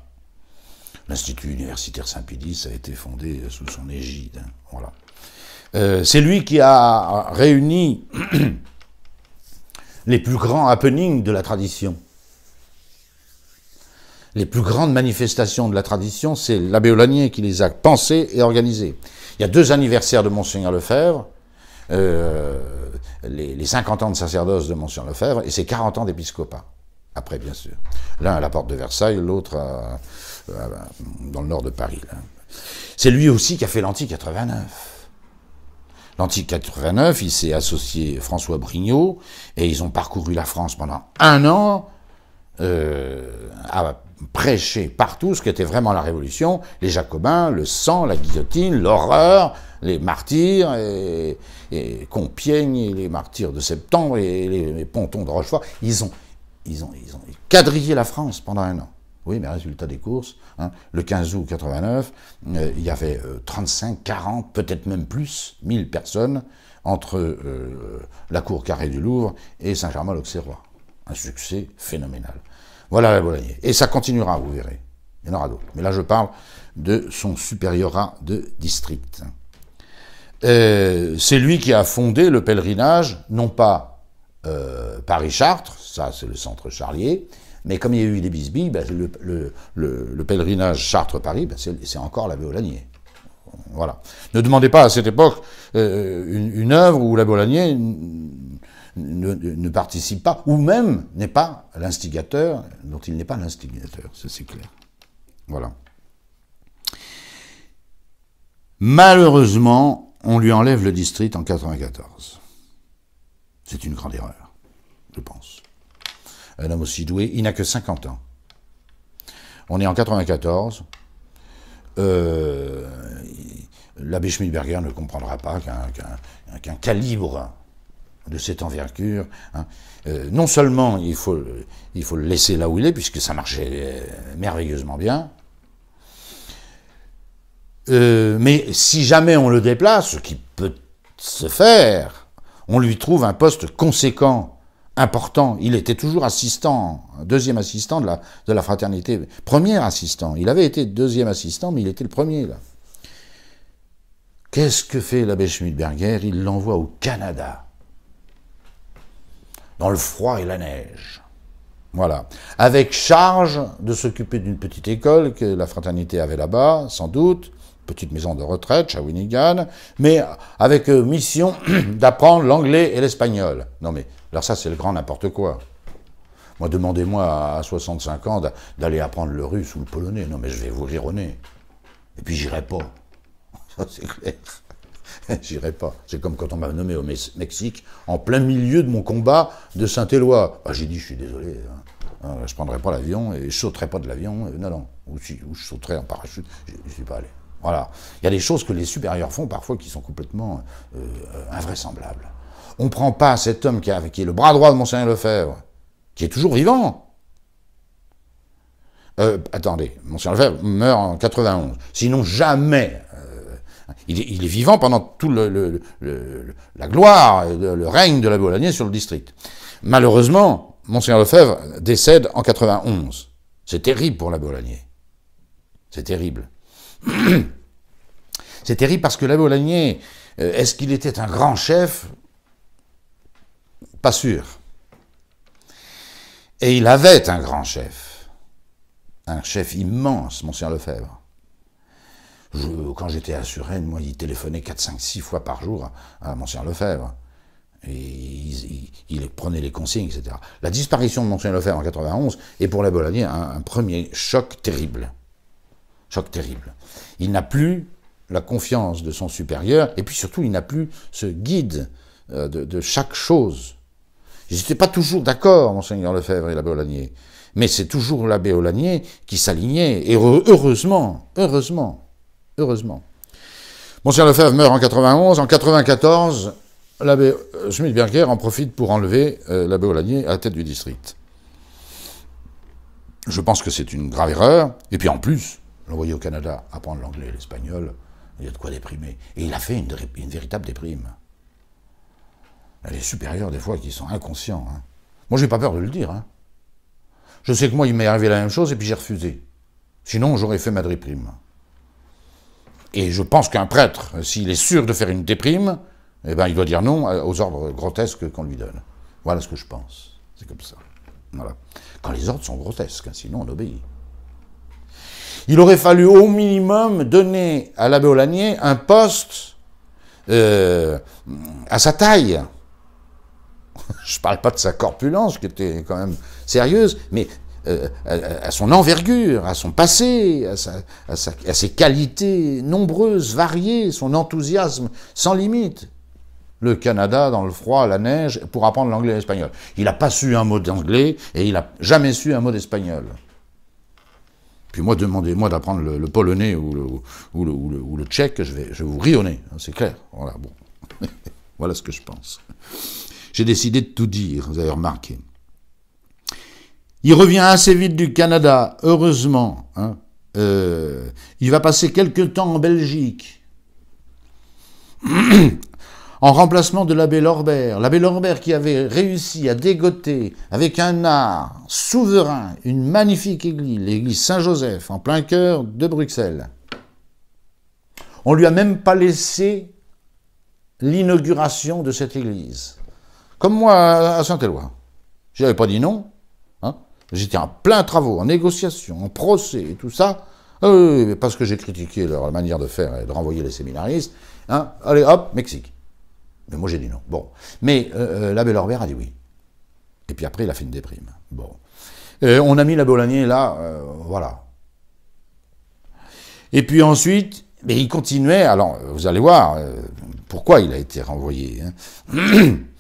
L'Institut universitaire Saint-Pédis a été fondé sous son égide. Hein. Voilà. Euh, c'est lui qui a réuni les plus grands happenings de la tradition les plus grandes manifestations de la tradition, c'est l'abbé Olanier qui les a pensées et organisées. Il y a deux anniversaires de Monseigneur Lefebvre, euh, les, 50 ans de sacerdoce de Monseigneur Lefebvre et ses 40 ans d'épiscopat, après bien sûr. L'un à la porte de Versailles, l'autre dans le nord de Paris. C'est lui aussi qui a fait l'Anti 89. L'Anti 89, il s'est associé François Brignot, et ils ont parcouru la France pendant un an, euh, à prêcher partout ce qu'était vraiment la Révolution, les Jacobins, le sang, la guillotine, l'horreur, les martyrs, et, Compiègne, et les martyrs de septembre, et les, pontons de Rochefort. Ils ont, ils, ont, ils ont quadrillé la France pendant un an. Oui, mais résultat des courses, hein, le 15 août 89, euh, il y avait 35, euh, 40, peut-être même plus, 1000 personnes entre euh, la cour carrée du Louvre et Saint-Germain-l'Auxerrois. Un succès phénoménal. Voilà la Bolognier. Et ça continuera, vous verrez. Il y en aura d'autres. Mais là, je parle de son supériorat de district. Euh, c'est lui qui a fondé le pèlerinage, non pas euh, Paris-Chartres, ça c'est le centre charlier, mais comme il y a eu des bisbilles, ben, le, pèlerinage Chartres-Paris, ben, c'est encore la Bolognier. Voilà. Ne demandez pas à cette époque euh, une, une, œuvre où la Bolognier ne, participe pas, ou même n'est pas l'instigateur, dont il n'est pas l'instigateur, c'est clair. Voilà. Malheureusement, on lui enlève le district en 94. C'est une grande erreur, je pense. Un homme aussi doué, il n'a que 50 ans. On est en 94. Euh, L'abbé Schmidberger ne comprendra pas qu'un calibre de cette envergure. Hein. Euh, non seulement il faut, le laisser là où il est, puisque ça marchait euh, merveilleusement bien, euh, mais si jamais on le déplace, ce qui peut se faire, on lui trouve un poste conséquent, important. Il était toujours assistant, deuxième assistant de la, de la fraternité, premier assistant. Il avait été deuxième assistant, mais il était le premier là. Qu'est-ce que fait l'abbé Schmidberger? Il l'envoie au Canada dans le froid et la neige. Voilà. Avec charge de s'occuper d'une petite école que la fraternité avait là-bas, sans doute, petite maison de retraite, Shawinigan, mais avec euh, mission d'apprendre l'anglais et l'espagnol. Non mais, alors ça c'est le grand n'importe quoi. Moi, demandez-moi à 65 ans d'aller apprendre le russe ou le polonais. Non mais je vais vous rire. Et puis j'irai pas. Ça c'est clair. J'irai pas. C'est comme quand on m'a nommé au Mexique, en plein milieu de mon combat de Saint-Éloi. Ah, j'ai dit, je suis désolé, hein. Ah, je prendrai pas l'avion et je sauterai pas de l'avion. Non, non. Ou, si, je sauterai en parachute. Je ne suis pas allé. Voilà. Il y a des choses que les supérieurs font parfois qui sont complètement euh, invraisemblables. On ne prend pas cet homme qui, est le bras droit de Monseigneur Lefebvre, qui est toujours vivant, euh, attendez, Monsieur Lefebvre meurt en 91. Sinon, jamais. Il, est, vivant pendant tout le, la gloire, le, règne de la Bolognier sur le district. Malheureusement, Monseigneur Lefebvre décède en 91. C'est terrible pour la Bolognier. C'est terrible. C'est terrible parce que la Bolognier, euh, est-ce qu'il était un grand chef? Pas sûr. Et il avait un grand chef un chef immense, Monseigneur Lefebvre. Quand j'étais à Suresnes, moi, il téléphonait 4, 5, 6 fois par jour à, Monseigneur Lefebvre. Et il, prenait les consignes, etc. La disparition de Monseigneur Lefebvre en 91 est pour la Bolognier un, premier choc terrible. Choc terrible. Il n'a plus la confiance de son supérieur, et puis surtout, il n'a plus ce guide euh, de, chaque chose. Ils n'étaient pas toujours d'accord, Monseigneur Lefebvre et la Bolognier. Mais c'est toujours l'abbé Olanier qui s'alignait, et heureusement, heureusement, heureusement. Monsieur Lefebvre meurt en 91, en 94, l'abbé euh, Schmidt-Berger en profite pour enlever euh, l'abbé Olanier à la tête du district. Je pense que c'est une grave erreur, et puis en plus, l'envoyer au Canada apprendre l'anglais et l'espagnol, il y a de quoi déprimer. Et il a fait une, véritable déprime. Elle est supérieure des fois qui sont inconscients. Hein. Moi, j'ai pas peur de le dire. Hein. Je sais que moi, il m'est arrivé la même chose et puis j'ai refusé. Sinon, j'aurais fait ma déprime. Et je pense qu'un prêtre, s'il est sûr de faire une déprime, eh ben, il doit dire non aux ordres grotesques qu'on lui donne. Voilà ce que je pense. C'est comme ça. Voilà. Quand les ordres sont grotesques, hein, sinon on obéit. Il aurait fallu au minimum donner à l'abbé Olanier un poste euh, à sa taille. Je ne parle pas de sa corpulence, qui était quand même sérieuse, mais euh, à, son envergure, à son passé, à, ses qualités nombreuses, variées, son enthousiasme sans limite. Le Canada, dans le froid, la neige, pour apprendre l'anglais et l'espagnol. Il n'a pas su un mot d'anglais et il n'a jamais su un mot d'espagnol. Puis moi, demandez-moi d'apprendre le, polonais ou le, tchèque, je vais, je vous rionner, hein, c'est clair. Voilà, voilà ce que je pense. J'ai décidé de tout dire, vous avez remarqué. Il revient assez vite du Canada, heureusement. Hein. Euh, il va passer quelques temps en Belgique. en remplacement de l'abbé Lorbert. L'abbé Lorbert qui avait réussi à dégoter avec un art souverain une magnifique église, l'église Saint-Joseph, en plein cœur de Bruxelles. On lui a même pas laissé l'inauguration de cette église. Comme moi à Saint-Éloi. J'avais pas dit non. J'étais en plein travaux, en négociation, en procès et tout ça. Euh, parce que j'ai critiqué leur manière de faire et de renvoyer les séminaristes. Hein, allez, hop, Mexique. Mais moi j'ai dit non. Bon. Mais euh, euh l'abbé Lorbert a dit oui. Et puis après, il a fait une déprime. Bon. Euh, on a mis la Bolognier là, voilà. Et puis ensuite, mais il continuait. Alors, vous allez voir pourquoi il a été renvoyé. Hein.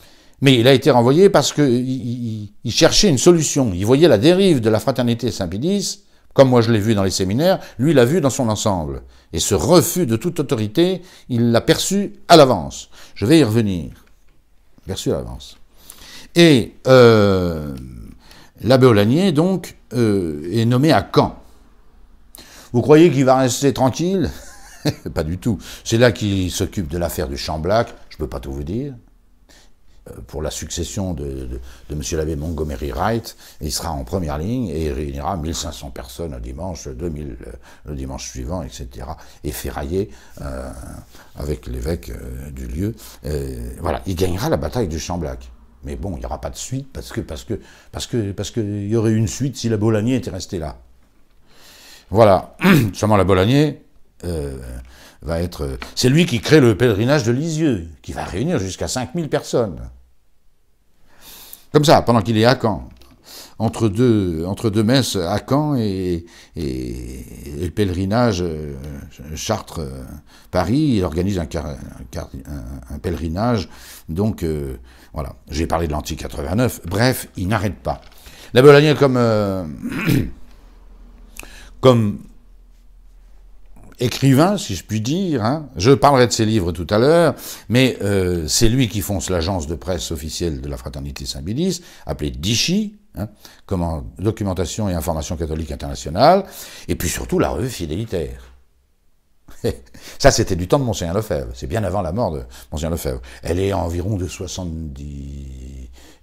Mais il a été renvoyé parce qu'il il, cherchait une solution. Il voyait la dérive de la fraternité Saint-Pédis, comme moi je l'ai vu dans les séminaires, lui l'a vu dans son ensemble. Et ce refus de toute autorité, il l'a perçu à l'avance. Je vais y revenir. Perçu à l'avance. Et euh, l'abbé Olanier, donc, euh, est nommé à Caen. Vous croyez qu'il va rester tranquille? Pas du tout. C'est là qu'il s'occupe de l'affaire du Chamblac. Je ne peux pas tout vous dire. Euh, pour la succession de, de, M. l'abbé Montgomery Wright. Il sera en première ligne et il réunira 1500 personnes le dimanche, 2000 euh, le dimanche suivant, etc. Et ferraillé euh, avec l'évêque du lieu. voilà, il gagnera la bataille du Chamblac. Mais bon, il n'y aura pas de suite parce que parce que parce que parce qu'il y aurait une suite si la Bolanier était restée là. Voilà, seulement la Bolanier va être... C'est lui qui crée le pèlerinage de Lisieux, qui va réunir jusqu'à 5000 personnes. Comme ça, pendant qu'il est à Caen. entre deux, entre deux messes à Caen et, le pèlerinage euh, Chartres-Paris. Il organise un, pèlerinage. Donc, euh, voilà. J'ai parlé de l'Anti 89. Bref, il n'arrête pas. La Bologne, comme, euh, comme écrivain, si je puis dire. Hein. Je parlerai de ses livres tout à l'heure, mais euh, c'est lui qui fonce l'agence de presse officielle de la Fraternité Saint-Bélis, appelée DICHI, hein, comme Documentation et Information catholique internationale, et puis surtout la revue Fidélitaire. Ça, c'était du temps de Monseigneur Lefebvre. C'est bien avant la mort de Monseigneur Lefebvre. Elle est environ de 70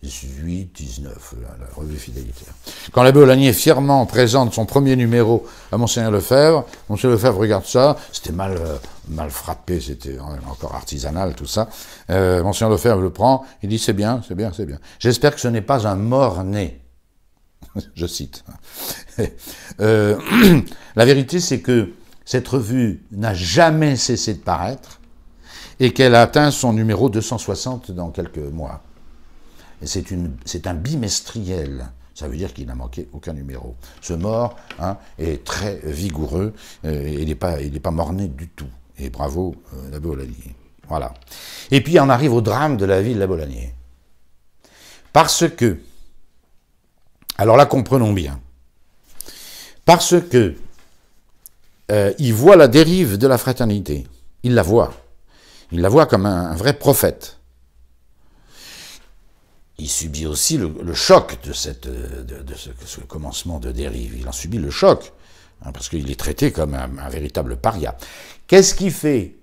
18, 19, la, revue Fidélité. Quand l'abbé Olanier fièrement présente son premier numéro à Monseigneur Lefebvre, Monseigneur Lefebvre regarde ça, c'était mal, euh, mal frappé, c'était encore artisanal tout ça. Euh, Monseigneur Lefebvre le prend, il dit c'est bien, c'est bien, c'est bien. J'espère que ce n'est pas un mort-né. Je cite. euh, la vérité, c'est que cette revue n'a jamais cessé de paraître et qu'elle a atteint son numéro 260 dans quelques mois c'est un bimestriel. Ça veut dire qu'il n'a manqué aucun numéro. Ce mort hein, est très vigoureux, euh, il n'est pas, il pas morné du tout. Et bravo, euh, la Bolanier. Voilà. Et puis on arrive au drame de la vie de la Bolanier. Parce que, alors là comprenons bien, parce que euh, il voit la dérive de la fraternité, il la voit, il la voit comme un vrai prophète il subit aussi le, choc de, cette, de, ce, commencement de dérive. Il en subit le choc, hein, parce qu'il est traité comme un, véritable paria. Qu'est-ce qu'il fait?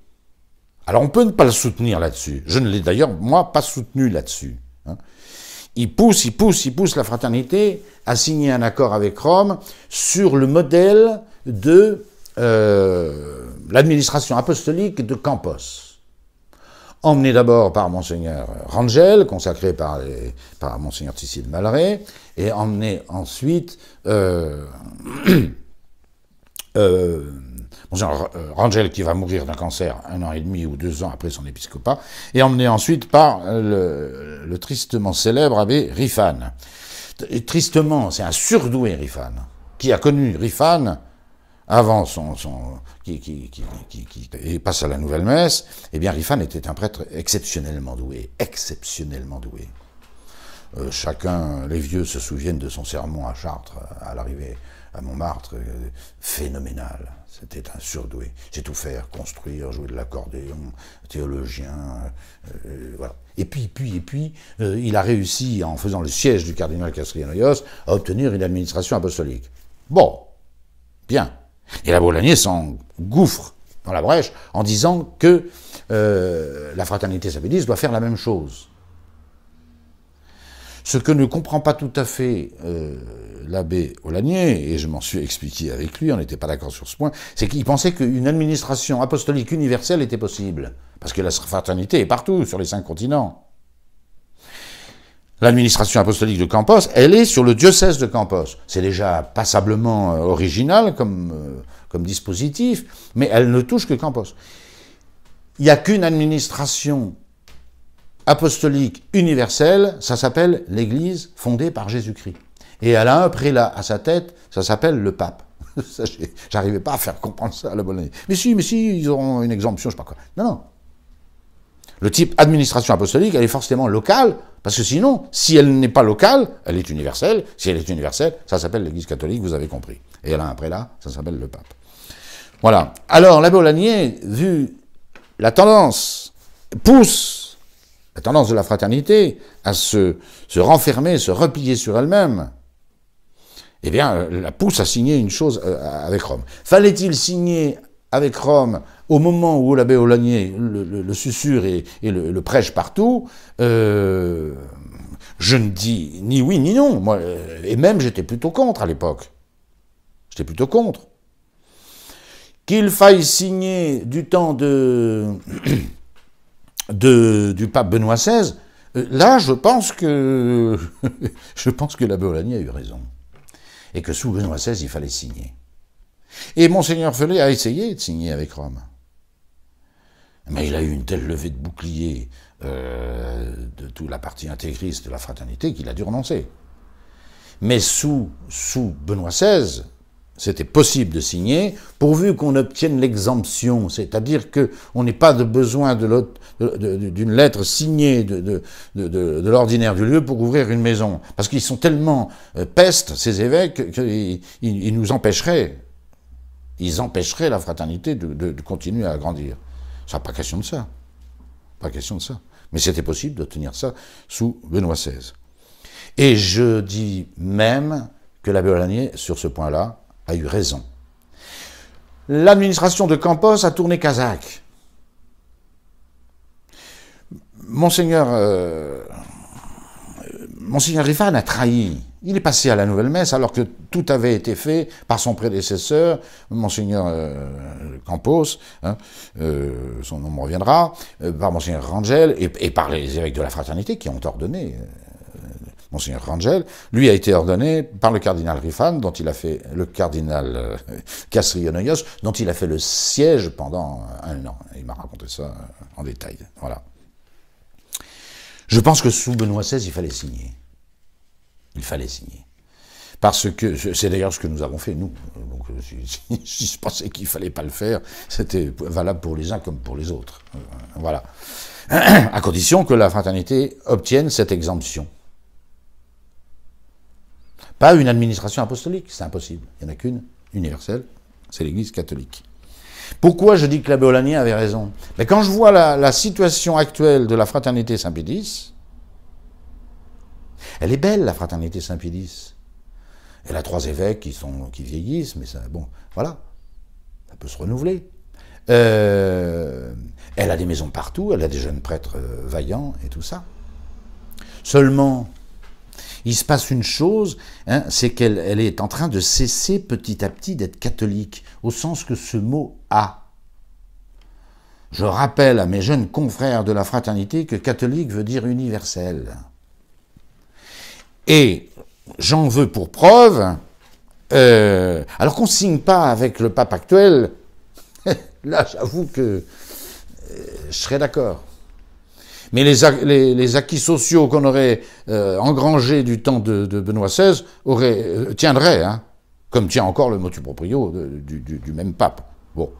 Alors on peut ne pas le soutenir là-dessus. Je ne l'ai d'ailleurs, moi, pas soutenu là-dessus. Hein. Il pousse, il pousse, il pousse la fraternité à signer un accord avec Rome sur le modèle de euh, l'administration apostolique de Campos emmené d'abord par Monseigneur Rangel, consacré par, les, par Monseigneur de Malray, et emmené ensuite euh, euh, Monseigneur Rangel qui va mourir d'un cancer un an et demi ou deux ans après son épiscopat, et emmené ensuite par le, tristement célèbre abbé Rifan. tristement, c'est un surdoué Rifan, qui a connu Rifan avant son, son qui, qui, passe à la nouvelle messe, eh bien Rifan était un prêtre exceptionnellement doué, exceptionnellement doué. Euh, chacun, les vieux se souviennent de son sermon à Chartres, à l'arrivée à Montmartre, euh, phénoménal. C'était un surdoué. J'ai tout faire, construire, jouer de l'accordéon, théologien, euh, voilà. Et puis, puis, et puis, il a réussi, en faisant le siège du cardinal Castrianoios, à obtenir une administration apostolique. Bon, bien. Et la Bolognier s'engouffre dans la brèche en disant que euh, la fraternité sabédiste doit faire la même chose. Ce que ne comprend pas tout à fait euh, l'abbé Olanier, et je m'en suis expliqué avec lui, on n'était pas d'accord sur ce point, c'est qu'il pensait qu'une administration apostolique universelle était possible. Parce que la fraternité est partout, sur les cinq continents. L'administration apostolique de Campos, elle est sur le diocèse de Campos. C'est déjà passablement euh, original comme, euh, comme dispositif, mais elle ne touche que Campos. Il n'y a qu'une administration apostolique universelle, ça s'appelle l'Église fondée par Jésus-Christ. Et elle a un prélat à sa tête, ça s'appelle le pape. J'arrivais pas à faire comprendre ça à la bonne Mais si, mais si, ils auront une exemption, je sais pas quoi. Non, non. Le type administration apostolique, elle est forcément locale, parce que sinon, si elle n'est pas locale, elle est universelle. Si elle est universelle, ça s'appelle l'Église catholique, vous avez compris. Et elle a un prélat, ça s'appelle le pape. Voilà. Alors, l'abbé Olanier, vu la tendance, pousse la tendance de la fraternité à se, se renfermer, se replier sur elle-même, eh bien, la pousse à signer une chose euh, avec Rome. Fallait-il signer avec Rome au moment où l'abbé Olanier le, le, susurre et, le, prêche partout, euh, je ne dis ni oui ni non. Moi, euh, et même j'étais plutôt contre à l'époque. J'étais plutôt contre. Qu'il faille signer du temps de, du pape Benoît XVI, euh, là, je pense que je pense que l'abbé Olanier a eu raison. Et que sous Benoît XVI, il fallait signer. Et Monseigneur Felet a essayé de signer avec Rome. Mais il a eu une telle levée de bouclier euh, de toute la partie intégriste de la fraternité qu'il a dû renoncer. Mais sous, sous Benoît XVI, c'était possible de signer, pourvu qu'on obtienne l'exemption, c'est-à-dire qu'on n'ait pas de besoin d'une lettre signée de, l'ordinaire du lieu pour ouvrir une maison. Parce qu'ils sont tellement euh, pestes, ces évêques, qu'ils nous empêcheraient, ils empêcheraient la fraternité de, continuer à grandir. Ça pas question de ça. Pas question de ça. Mais c'était possible d'obtenir ça sous Benoît XVI. Et je dis même que l'abbé Olanier, sur ce point-là, a eu raison. L'administration de Campos a tourné kazakh. Monseigneur, euh, Monseigneur Rifan a trahi. Il est passé à la nouvelle messe alors que tout avait été fait par son prédécesseur, Monseigneur euh, Campos, hein, euh, son nom me reviendra, par Monseigneur Rangel et, par les évêques de la fraternité qui ont ordonné Monseigneur Rangel, lui a été ordonné par le cardinal Rifan, dont il a fait le cardinal euh, dont il a fait le siège pendant un an. Il m'a raconté ça en détail. Voilà. Je pense que sous Benoît XVI, il fallait signer. Il fallait signer. Parce que c'est d'ailleurs ce que nous avons fait, nous. Donc, si, je pensais qu'il ne fallait pas le faire, c'était valable pour les uns comme pour les autres. Euh, voilà. À condition que la fraternité obtienne cette exemption. Pas une administration apostolique, c'est impossible. Il n'y en a qu'une, universelle, c'est l'Église catholique. Pourquoi je dis que l'abbé Olanier avait raison? Mais Quand je vois la, situation actuelle de la fraternité Saint-Pédis, elle est belle, la fraternité Saint-Pédis. Elle a trois évêques qui, vieillissent, mais ça, bon, voilà, ça peut se renouveler. Euh, elle a des maisons partout, elle a des jeunes prêtres euh, vaillants et tout ça. Seulement, il se passe une chose, hein, c'est qu'elle elle est en train de cesser petit à petit d'être catholique, au sens que ce mot a. Je rappelle à mes jeunes confrères de la fraternité que catholique veut dire universel. Et j'en veux pour preuve, euh, alors qu'on ne signe pas avec le pape actuel, là j'avoue que euh, je serais d'accord. Mais les, acquis sociaux qu'on aurait euh, engrangés du temps de, Benoît XVI tiendraient, hein, comme tient encore le motu proprio du, même pape. Bon.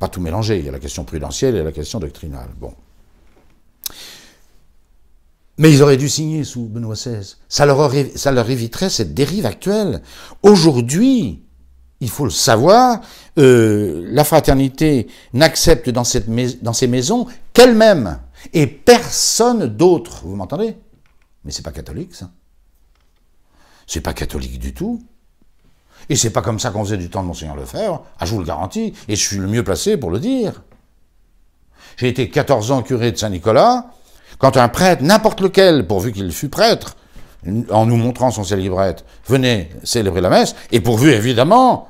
Pas tout mélanger, il y a la question prudentielle et la question doctrinale. Bon. Mais ils auraient dû signer sous Benoît XVI. Ça leur, éviterait cette dérive actuelle. Aujourd'hui, il faut le savoir, euh, la fraternité n'accepte dans, cette dans ces maisons qu'elle-même et personne d'autre. Vous m'entendez? Mais c'est pas catholique, ça. C'est pas catholique du tout. Et c'est pas comme ça qu'on faisait du temps de Monseigneur Lefebvre, ah, je vous le garantis, et je suis le mieux placé pour le dire. J'ai été 14 ans curé de Saint-Nicolas, quand un prêtre, n'importe lequel, pourvu qu'il fût prêtre, en nous montrant son célibrette, venait célébrer la messe, et pourvu évidemment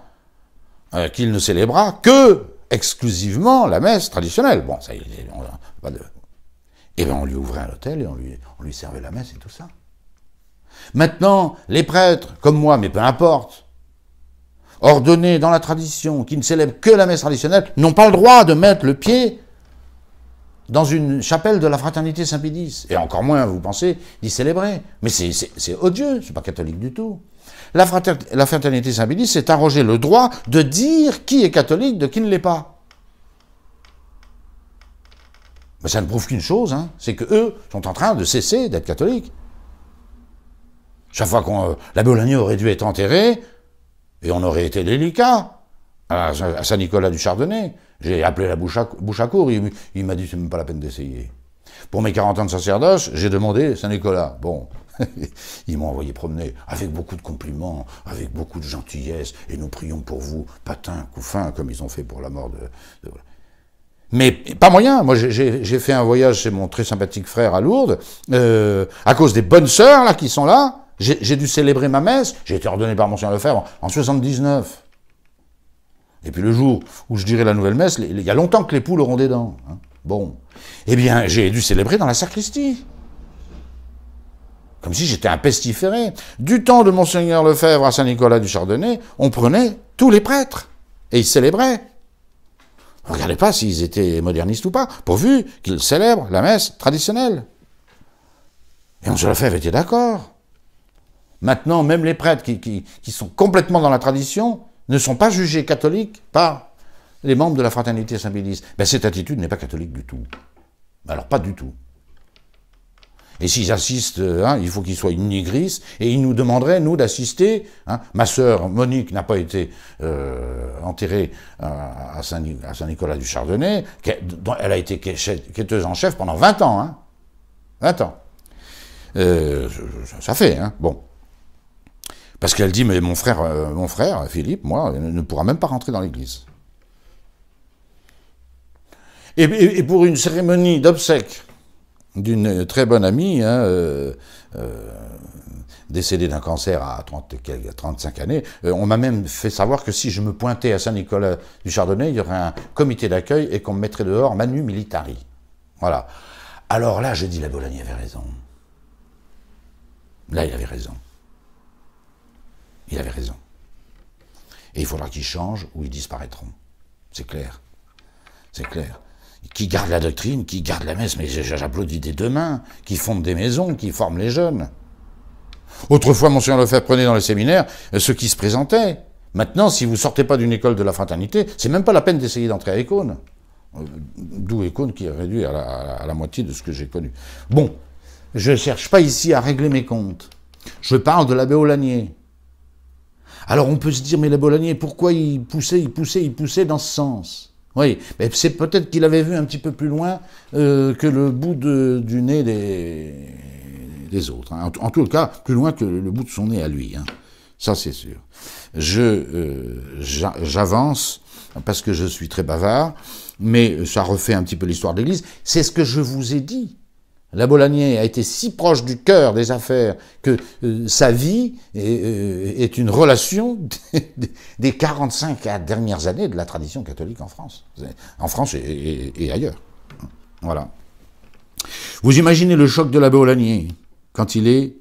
euh, qu'il ne célébra que exclusivement la messe traditionnelle. Bon, ça, on, pas de... Et bien on lui ouvrait un hôtel et on lui, on lui servait la messe et tout ça. Maintenant, les prêtres, comme moi, mais peu importe, ordonnés dans la tradition, qui ne célèbrent que la messe traditionnelle, n'ont pas le droit de mettre le pied dans une chapelle de la fraternité Saint-Pédis. Et encore moins, vous pensez, d'y célébrer. Mais c'est odieux, c'est pas catholique du tout. La fraternité, Saint-Pédis s'est arrogé le droit de dire qui est catholique de qui ne l'est pas. Mais ça ne prouve qu'une chose, hein, c'est qu'eux sont en train de cesser d'être catholiques. Chaque fois qu'on euh, l'abbé Olagny aurait dû être enterré, et on aurait été délicat à, Saint-Nicolas du Chardonnay. J'ai appelé la bouche à, bouche cour, il, il m'a dit c'est même pas la peine d'essayer. Pour mes 40 ans de sacerdoce, j'ai demandé Saint-Nicolas. Bon, ils m'ont envoyé promener avec beaucoup de compliments, avec beaucoup de gentillesse, et nous prions pour vous, patin, couffin, comme ils ont fait pour la mort de... Mais pas moyen. Moi, j'ai fait un voyage chez mon très sympathique frère à Lourdes, euh, à cause des bonnes sœurs là qui sont là. J'ai dû célébrer ma messe. J'ai été ordonné par Monseigneur Lefebvre en 79. Et puis le jour où je dirai la nouvelle messe, il y a longtemps que les poules auront des dents. Hein. Bon. Eh bien, j'ai dû célébrer dans la sacristie. Comme si j'étais un pestiféré. Du temps de Monseigneur Lefebvre à Saint-Nicolas du Chardonnay, on prenait tous les prêtres. Et ils célébraient. Regardez pas s'ils étaient modernistes ou pas, pourvu qu'ils célèbrent la messe traditionnelle. Et Monseigneur Lefebvre était d'accord. Maintenant, même les prêtres qui, sont complètement dans la tradition ne sont pas jugés catholiques par les membres de la fraternité Saint-Pédis. Ben, cette attitude n'est pas catholique du tout. Alors pas du tout. Et s'ils assistent, hein, il faut qu'ils soient une et ils nous demanderaient, nous, d'assister. Hein. Ma sœur Monique n'a pas été euh, enterrée à, Saint-Nicolas du Chardonnay, elle a été quêteuse en chef pendant 20 ans. Hein. 20 ans. Euh, ça fait, hein. Bon. Parce qu'elle dit, mais mon frère, euh, mon frère, Philippe, moi, ne pourra même pas rentrer dans l'église. Et, pour une cérémonie d'obsèques d'une très bonne amie, hein, euh, décédée d'un cancer à 30, 35 années, on m'a même fait savoir que si je me pointais à Saint-Nicolas du Chardonnay, il y aurait un comité d'accueil et qu'on me mettrait dehors manu militari. Voilà. Alors là, j'ai dit, la Bologna avait raison. Là, il avait raison. Il avait raison. Et il faudra qu'ils changent ou ils disparaîtront. C'est clair. C'est clair. Qui garde la doctrine, qui garde la messe, mais j'applaudis des deux mains, qui fondent des maisons, qui forment les jeunes. Autrefois, Monseigneur Lefebvre prenait dans les séminaires euh, ceux qui se présentaient. Maintenant, si vous ne sortez pas d'une école de la fraternité, c'est même pas la peine d'essayer d'entrer à Écône. Euh, d'où Écône qui est réduit à la, à la moitié de ce que j'ai connu. Bon, je ne cherche pas ici à régler mes comptes. Je parle de l'abbé Aulagnier. Alors on peut se dire, mais l'abbé Aulagnier, pourquoi il poussait, il poussait, il poussait dans ce sens? Oui, mais c'est peut-être qu'il avait vu un petit peu plus loin euh, que le bout du nez des, autres. Hein. En, tout cas, plus loin que le bout de son nez à lui. Hein. Ça, c'est sûr. Je euh, j'avance parce que je suis très bavard, mais ça refait un petit peu l'histoire de l'Église. C'est ce que je vous ai dit. La Bolagnier a été si proche du cœur des affaires que euh, sa vie euh, est, une relation des 45 dernières années de la tradition catholique en France. En France et, ailleurs. Voilà. Vous imaginez le choc de la Bolagnier quand il est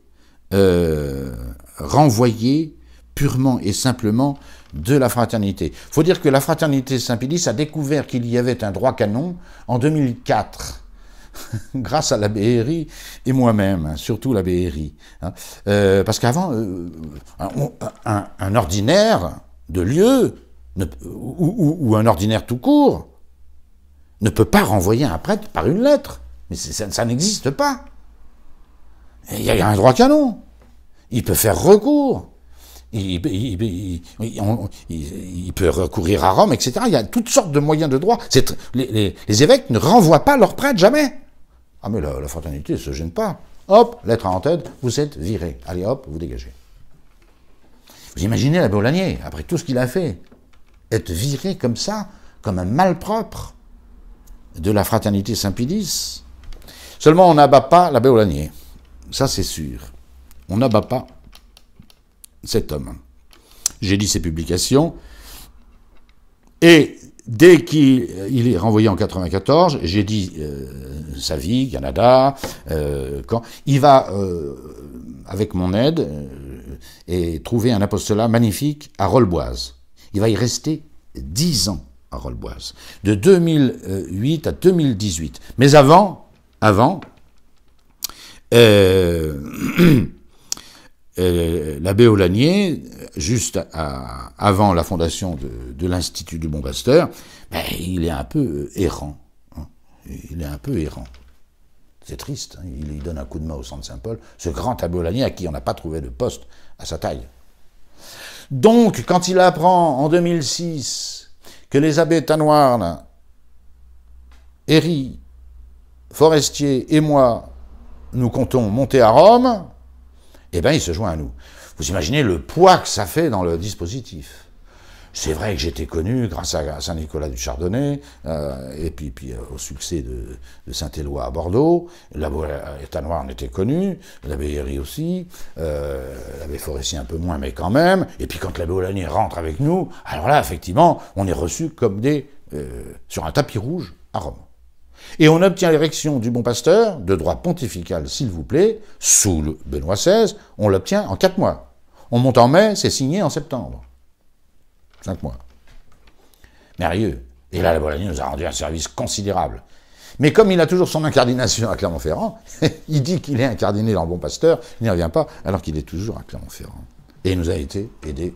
euh, renvoyé purement et simplement de la fraternité. Il faut dire que la fraternité Saint-Pédis a découvert qu'il y avait un droit canon en 2004 grâce à la BRI et moi-même, hein, surtout la BRI. Hein. Euh, parce qu'avant, euh, un, ordinaire de lieu, ou, un ordinaire tout court, ne peut pas renvoyer un prêtre par une lettre. Mais ça, n'existe pas. Il y a un droit canon. Il peut faire recours. Il, peut recourir à Rome, etc. Il y a toutes sortes de moyens de droit. Les, les évêques ne renvoient pas leurs prêtres, jamais. Ah mais la, fraternité ne se gêne pas. Hop, lettre en tête, vous êtes viré. Allez hop, vous dégagez. Vous imaginez la Bolagnier, après tout ce qu'il a fait, être viré comme ça, comme un malpropre de la fraternité Saint-Pédis. Seulement on n'abat pas la Bolagnier. Ça c'est sûr. On n'abat pas cet homme. J'ai dit ses publications. Et Dès qu'il est renvoyé en 94, j'ai dit euh, sa vie, Canada, euh, quand il va, euh, avec mon aide, et trouver un apostolat magnifique à Rolleboise. Il va y rester dix ans à Rolleboise, de 2008 à 2018. Mais avant, avant, euh, l'abbé Aulagnier, juste avant la fondation de, l'Institut du Bon Pasteur, ben, il est un peu errant. Hein. Il est un peu errant. C'est triste, hein. il donne un coup de main au centre Saint-Paul, ce grand abbé Aulagnier à qui on n'a pas trouvé de poste à sa taille. Donc, quand il apprend en 2006 que les abbés Tanoir, Héry, Forestier et moi, nous comptons monter à Rome, eh bien, il se joint à nous. Vous imaginez le poids que ça fait dans le dispositif. C'est vrai que j'étais connu grâce à Saint-Nicolas du Chardonnay, euh, et puis, euh, au succès de, Saint-Éloi à Bordeaux. L'abbé Noir en était connu, l'abbé Héry aussi, euh, l'abbé Forestier un peu moins, mais quand même. Et puis quand l'abbé Olanier rentre avec nous, alors là, effectivement, on est reçu comme des... sur un tapis rouge à Rome. Et on obtient l'érection du bon pasteur, de droit pontifical s'il vous plaît, sous le Benoît XVI, on l'obtient en quatre mois. On monte en mai, c'est signé en septembre. Cinq mois. Merveilleux. Et là, la Bologna nous a rendu un service considérable. Mais comme il a toujours son incardination à Clermont-Ferrand, il dit qu'il est incardiné dans le Bon Pasteur, il n'y revient pas, alors qu'il est toujours à Clermont-Ferrand. Et il nous a été aidé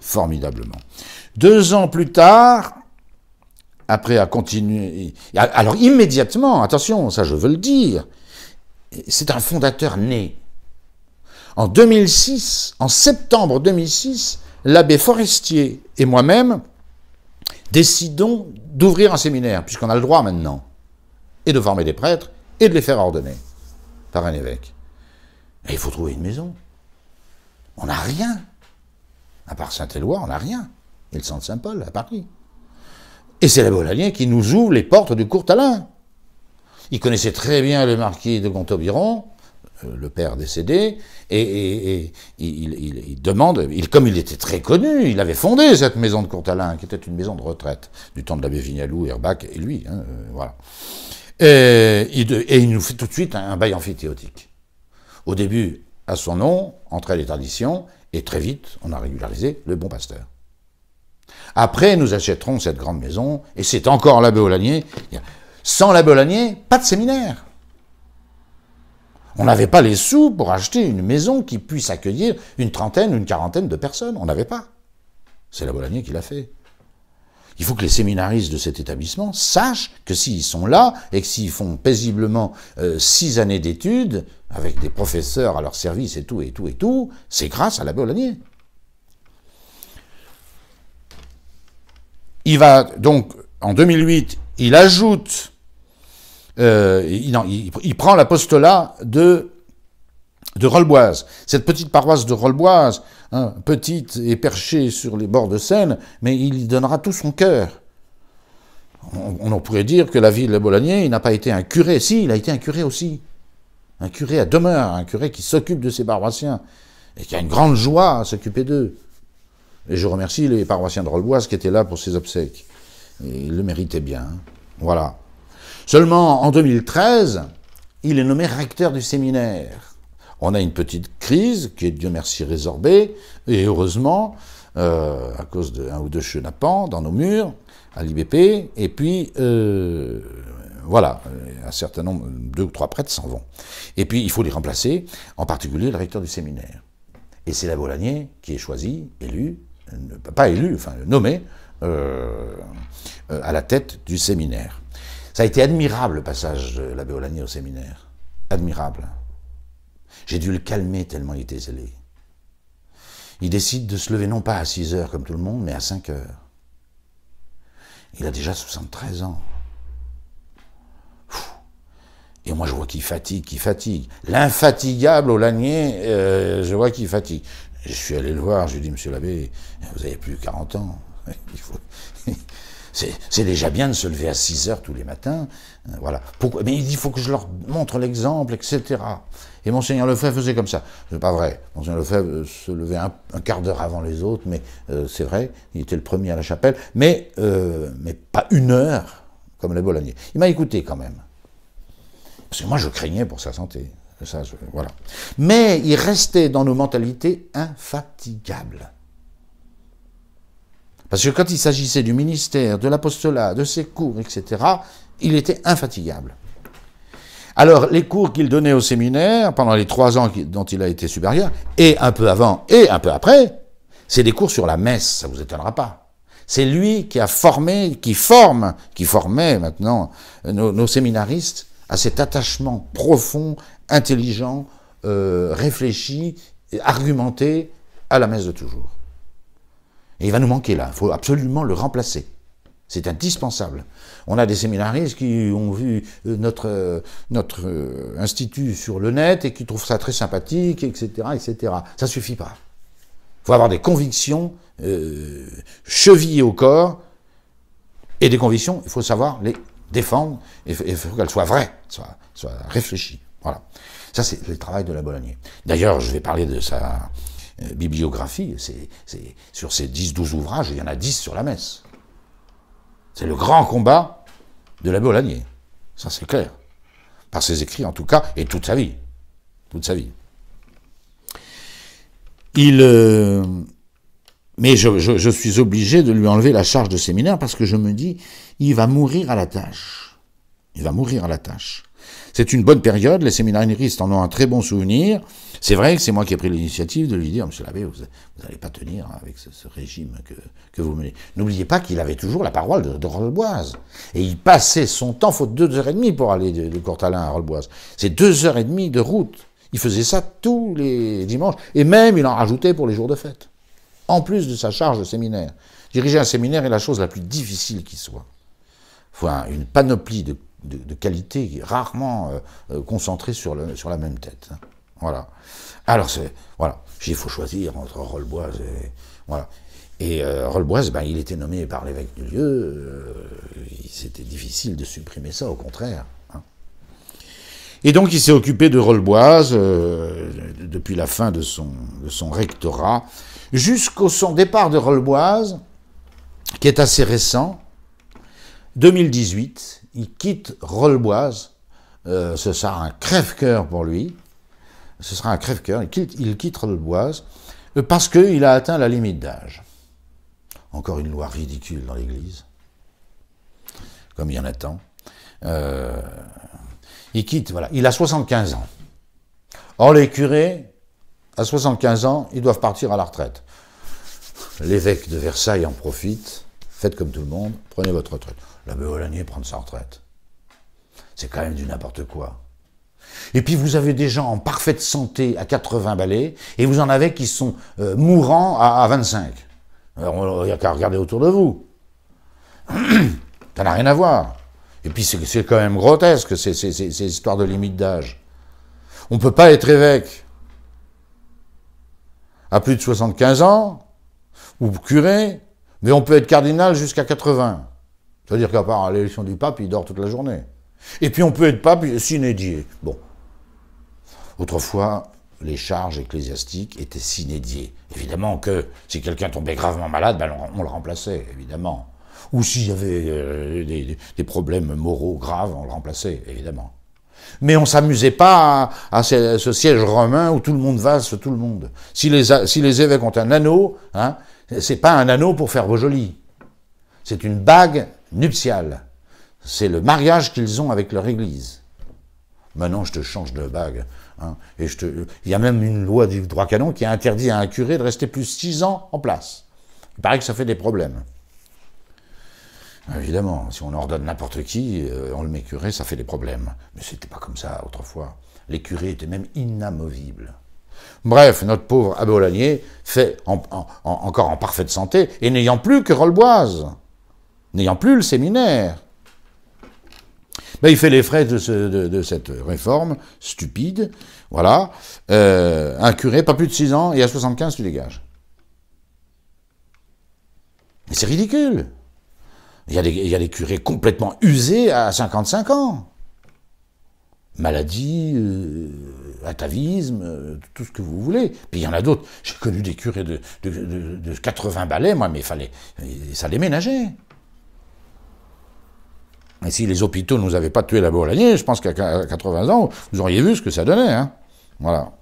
formidablement. Deux ans plus tard, après à continuer, alors immédiatement, attention, ça je veux le dire, c'est un fondateur né. En 2006, en septembre 2006, l'abbé Forestier et moi-même décidons d'ouvrir un séminaire, puisqu'on a le droit maintenant, et de former des prêtres, et de les faire ordonner par un évêque. Et il faut trouver une maison. On n'a rien. À part Saint-Éloi, on n'a rien. Et le centre Saint-Paul, à Paris. Et c'est la Bolanier qui nous ouvre les portes du Courtalin. Il connaissait très bien le marquis de Gontaubiron, euh, le père décédé, et, il, demande, comme il était très connu, il avait fondé cette maison de Courtalin, qui était une maison de retraite, du temps de l'abbé Vignalou, Herbach et lui, hein, euh, voilà. Et, il nous fait tout de suite un, bail amphithéotique. Au début, à son nom, entrait les traditions, et très vite, on a régularisé le bon pasteur. Après, nous achèterons cette grande maison, et c'est encore l'abbé Olanier. Sans l'abbé Olanier, pas de séminaire. On n'avait pas les sous pour acheter une maison qui puisse accueillir une trentaine, une quarantaine de personnes. On n'avait pas. C'est la Bolanier qui l'a fait. Il faut que les séminaristes de cet établissement sachent que s'ils sont là et que s'ils font paisiblement euh, six années d'études, avec des professeurs à leur service et tout, et tout, et tout, c'est grâce à la Bolanier. Il va donc, en 2008, il ajoute euh, il, prend l'apostolat de, de Rolboise. Cette petite paroisse de Rolboise, hein, petite et perchée sur les bords de Seine, mais il y donnera tout son cœur. On, pourrait dire que la ville de Bolognier, il n'a pas été un curé. Si, il a été un curé aussi. Un curé à demeure, un curé qui s'occupe de ses paroissiens et qui a une grande joie à s'occuper d'eux. Et je remercie les paroissiens de Rolboise qui étaient là pour ses obsèques. Ils le méritaient bien. Hein. Voilà. Seulement en 2013, il est nommé recteur du séminaire. On a une petite crise qui est, Dieu merci, résorbée, et heureusement, euh, à cause d'un ou deux chenapans dans nos murs, à l'IBP, et puis, euh, voilà, un certain nombre, deux ou trois prêtres s'en vont. Et puis, il faut les remplacer, en particulier le recteur du séminaire. Et c'est la Bolanier qui est choisi, élu, pas élu, enfin nommé, euh, à la tête du séminaire. Ça a été admirable le passage de l'abbé Olanier au séminaire. Admirable. J'ai dû le calmer tellement il était zélé. Il décide de se lever non pas à 6 heures comme tout le monde, mais à 5 heures. Il a déjà 73 ans. Et moi, je vois qu'il fatigue, qu'il fatigue. L'infatigable Olanier, euh, je vois qu'il fatigue. Je suis allé le voir, je lui ai dit, monsieur l'abbé, vous avez plus 40 ans. C'est déjà bien de se lever à 6 heures tous les matins. Euh, voilà. mais il dit, il faut que je leur montre l'exemple, etc. Et Monseigneur Lefebvre faisait comme ça. C'est pas vrai. Monseigneur Lefebvre euh, se levait un, quart d'heure avant les autres, mais euh, c'est vrai, il était le premier à la chapelle, mais, mais pas une heure comme les Bologniers. Il m'a écouté quand même. Parce que moi, je craignais pour sa santé. Mais il restait dans nos mentalités infatigable. Parce que quand il s'agissait du ministère, de l'apostolat, de ses cours, etc., il était infatigable. Alors, les cours qu'il donnait au séminaire, pendant les trois ans dont il a été supérieur, et un peu avant et un peu après, c'est des cours sur la messe, ça vous étonnera pas. C'est lui qui a formé, qui forme, qui formait maintenant nos, séminaristes à cet attachement profond, intelligent, euh, réfléchi, argumenté à la messe de toujours. Et il va nous manquer là. Il faut absolument le remplacer. C'est indispensable. On a des séminaristes qui ont vu euh, notre, euh, notre institut sur le net et qui trouvent ça très sympathique, etc., etc. Ça suffit pas. Il faut avoir des convictions chevillées au corps et des convictions, il faut savoir les défendre et il faut qu'elles soient vraies, soient réfléchies. Ça, c'est le travail de la Bolognier. D'ailleurs, je vais parler de sa, euh, bibliographie, c'est, sur ces 10-12 ouvrages, il y en a 10 sur la messe. C'est le grand combat de l'abbé Olanier. Ça, c'est clair. Par ses écrits, en tout cas, et toute sa vie. Toute sa vie. Il. Euh, mais je, suis obligé de lui enlever la charge de séminaire parce que je me dis, il va mourir à la tâche. Il va mourir à la tâche. C'est une bonne période, les séminaristes en ont un très bon souvenir. C'est vrai que c'est moi qui ai pris l'initiative de lui dire, Monsieur l'abbé, vous n'allez pas tenir avec ce, régime que, vous menez. N'oubliez pas qu'il avait toujours la parole de, Rolboise. Et il passait son temps, faute deux heures et demie pour aller de, Courtalin à Rolboise. C'est deux heures et demie de route. Il faisait ça tous les dimanches. Et même, il en rajoutait pour les jours de fête. En plus de sa charge de séminaire. Diriger un séminaire est la chose la plus difficile qui soit. Il faut une panoplie de de, qualité rarement euh, euh, concentrée sur, la même tête. Hein. Voilà. Alors, c'est, voilà, il faut choisir entre Rolleboise et. Voilà. Et euh, Rolleboise, ben, il était nommé par l'évêque du lieu. c'était difficile de supprimer ça, au contraire. Hein. Et donc, il s'est occupé de Rolleboise depuis la fin de son, de son rectorat, jusqu'au son départ de Rolleboise, qui est assez récent, 2018, il quitte Rolleboise. Euh, ce sera un crève-cœur pour lui. Ce sera un crève-cœur. Il quitte, il euh, parce qu'il a atteint la limite d'âge. Encore une loi ridicule dans l'Église, comme il y en a tant. Euh, il quitte, voilà. Il a 75 ans. Or, les curés, à 75 ans, ils doivent partir à la retraite. L'évêque de Versailles en profite. Faites comme tout le monde, prenez votre retraite l'abbé Olanier prendre sa retraite. C'est quand même du n'importe quoi. Et puis vous avez des gens en parfaite santé à 80 balais, et vous en avez qui sont euh, mourants à, 25. Alors il n'y a qu'à regarder autour de vous. Ça n'a rien à voir. Et puis c'est quand même grotesque, ces, ces histoires de limite d'âge. On ne peut pas être évêque à plus de 75 ans, ou curé, mais on peut être cardinal jusqu'à 80. C'est-à-dire qu'à part l'élection du pape, il dort toute la journée. Et puis on peut être pape sinédié. Bon. Autrefois, les charges ecclésiastiques étaient sinédiées. Évidemment que si quelqu'un tombait gravement malade, ben on le remplaçait, évidemment. Ou s'il y avait euh, des, problèmes moraux graves, on le remplaçait, évidemment. Mais on s'amusait pas à, ce, siège romain où tout le monde vase tout le monde. Si les, si les évêques ont un anneau, hein, c'est pas un anneau pour faire beau joli. C'est une bague nuptiale. C'est le mariage qu'ils ont avec leur église. Maintenant, je te change de bague. Hein, et je te... Il y a même une loi du droit canon qui interdit à un curé de rester plus six ans en place. Il paraît que ça fait des problèmes. Évidemment, si on ordonne n'importe qui, euh, on le met curé, ça fait des problèmes. Mais c'était pas comme ça autrefois. Les curés étaient même inamovibles. Bref, notre pauvre abbé Olanier fait encore en parfaite santé et n'ayant plus que Rolleboise n'ayant plus le séminaire. Ben, il fait les frais de, cette réforme stupide. Voilà. Euh, un curé, pas plus de 6 ans, et à 75, tu dégages. Mais c'est ridicule. Il y, a des, il y, a des, curés complètement usés à 55 ans. Maladie, euh, atavisme, euh, tout ce que vous voulez. Puis il y en a d'autres. J'ai connu des curés de, de, 80 balais, moi, mais fallait, ça déménageait. Et si les hôpitaux ne nous avaient pas tué la Bourlagnier, je pense qu'à 80 ans, vous auriez vu ce que ça donnait. Hein voilà.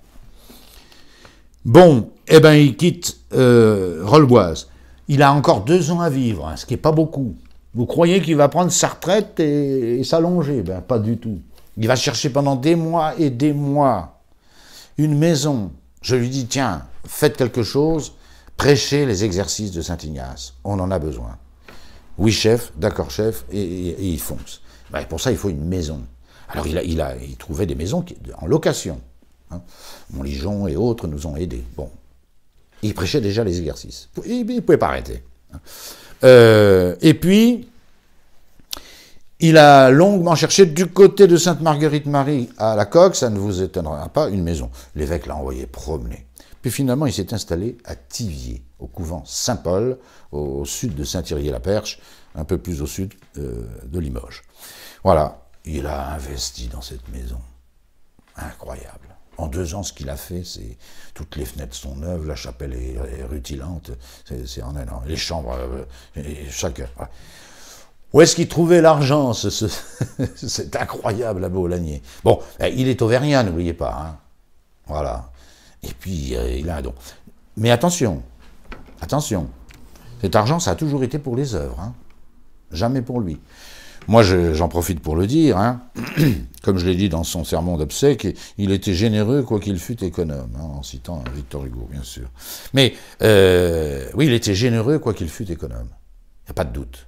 Bon, eh bien, il quitte euh, Rolleboise. Il a encore deux ans à vivre, hein, ce qui n'est pas beaucoup. Vous croyez qu'il va prendre sa retraite et, s'allonger? Ben, pas du tout. Il va chercher pendant des mois et des mois une maison. Je lui dis, tiens, faites quelque chose, prêchez les exercices de Saint-Ignace. On en a besoin. Oui, chef, d'accord, chef, et, il fonce. Ben, pour ça, il faut une maison. Alors, il, a, il, a, il trouvait des maisons en location. Hein. Montligeon et autres nous ont aidés. Bon. Il prêchait déjà les exercices. Il ne pouvait pas arrêter. Hein. Euh, et puis, il a longuement cherché du côté de Sainte-Marguerite-Marie à la Coque, ça ne vous étonnera pas, une maison. L'évêque l'a envoyé promener. Puis finalement, il s'est installé à Thiviers, au couvent Saint-Paul, au, sud de Saint-Thierry-la-Perche, un peu plus au sud euh, de Limoges. Voilà, il a investi dans cette maison. Incroyable. En deux ans, ce qu'il a fait, c'est toutes les fenêtres sont neuves, la chapelle est, rutilante, c'est en énorme. Les chambres, euh. Où est-ce qu'il trouvait l'argent C'est incroyable, à Bolagnier. Bon, eh, il est auvergnat, n'oubliez pas. Hein. Voilà. Et puis, euh, il a un don. Mais attention, attention, cet argent, ça a toujours été pour les œuvres, hein. jamais pour lui. Moi, j'en profite pour le dire, hein. comme je l'ai dit dans son sermon d'obsèque, il était généreux quoiqu'il fût économe, hein, en citant Victor Hugo, bien sûr. Mais euh, oui, il était généreux quoiqu'il fût économe. Il n'y a pas de doute.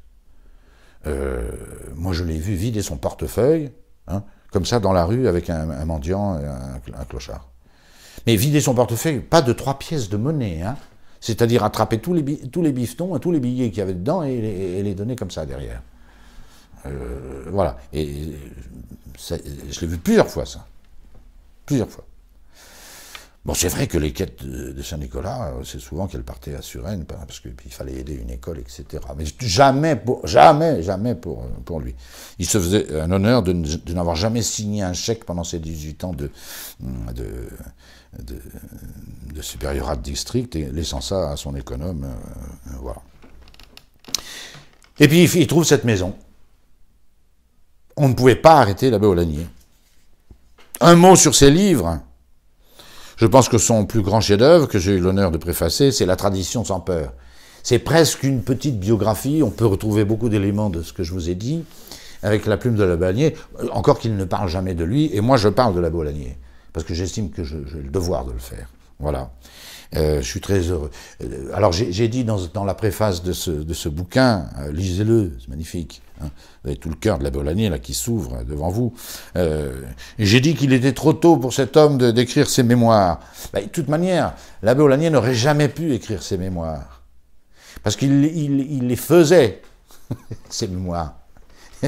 Euh, moi, je l'ai vu vider son portefeuille, hein, comme ça, dans la rue, avec un, mendiant et un, clochard. Mais vider son portefeuille, pas de trois pièces de monnaie, hein, c'est-à-dire attraper tous les, tous les bifetons, tous les billets qu'il y avait dedans et les donner comme ça derrière. Euh, voilà. Et je l'ai vu plusieurs fois, ça. Plusieurs fois. Bon, c'est vrai que les quêtes de, Saint-Nicolas, euh, c'est souvent qu'elle partait à Suresnes, parce qu'il fallait aider une école, etc. Mais jamais, jamais, jamais pour, pour lui. Il se faisait un honneur de, n'avoir jamais signé un chèque pendant ses 18 ans de, de, de, de district, et laissant ça à son économe. Euh, voilà. Et puis il trouve cette maison on ne pouvait pas arrêter l'abbé Olanier. Un mot sur ses livres. Je pense que son plus grand chef-d'œuvre, que j'ai eu l'honneur de préfacer, c'est La tradition sans peur. C'est presque une petite biographie, on peut retrouver beaucoup d'éléments de ce que je vous ai dit, avec la plume de l'abbé Olanier, encore qu'il ne parle jamais de lui, et moi je parle de l'abbé Olanier, parce que j'estime que j'ai le devoir de le faire. Voilà. Euh, je suis très heureux. Euh, alors j'ai dit dans, la préface de ce, bouquin, euh, lisez-le, c'est magnifique. Hein, vous avez tout le cœur de la Bolanier là qui s'ouvre devant vous. j'ai dit qu'il était trop tôt pour cet homme d'écrire ses mémoires. Bah, de toute manière, l'abbé Olanier n'aurait jamais pu écrire ses mémoires. Parce qu'il les faisait, ses mémoires.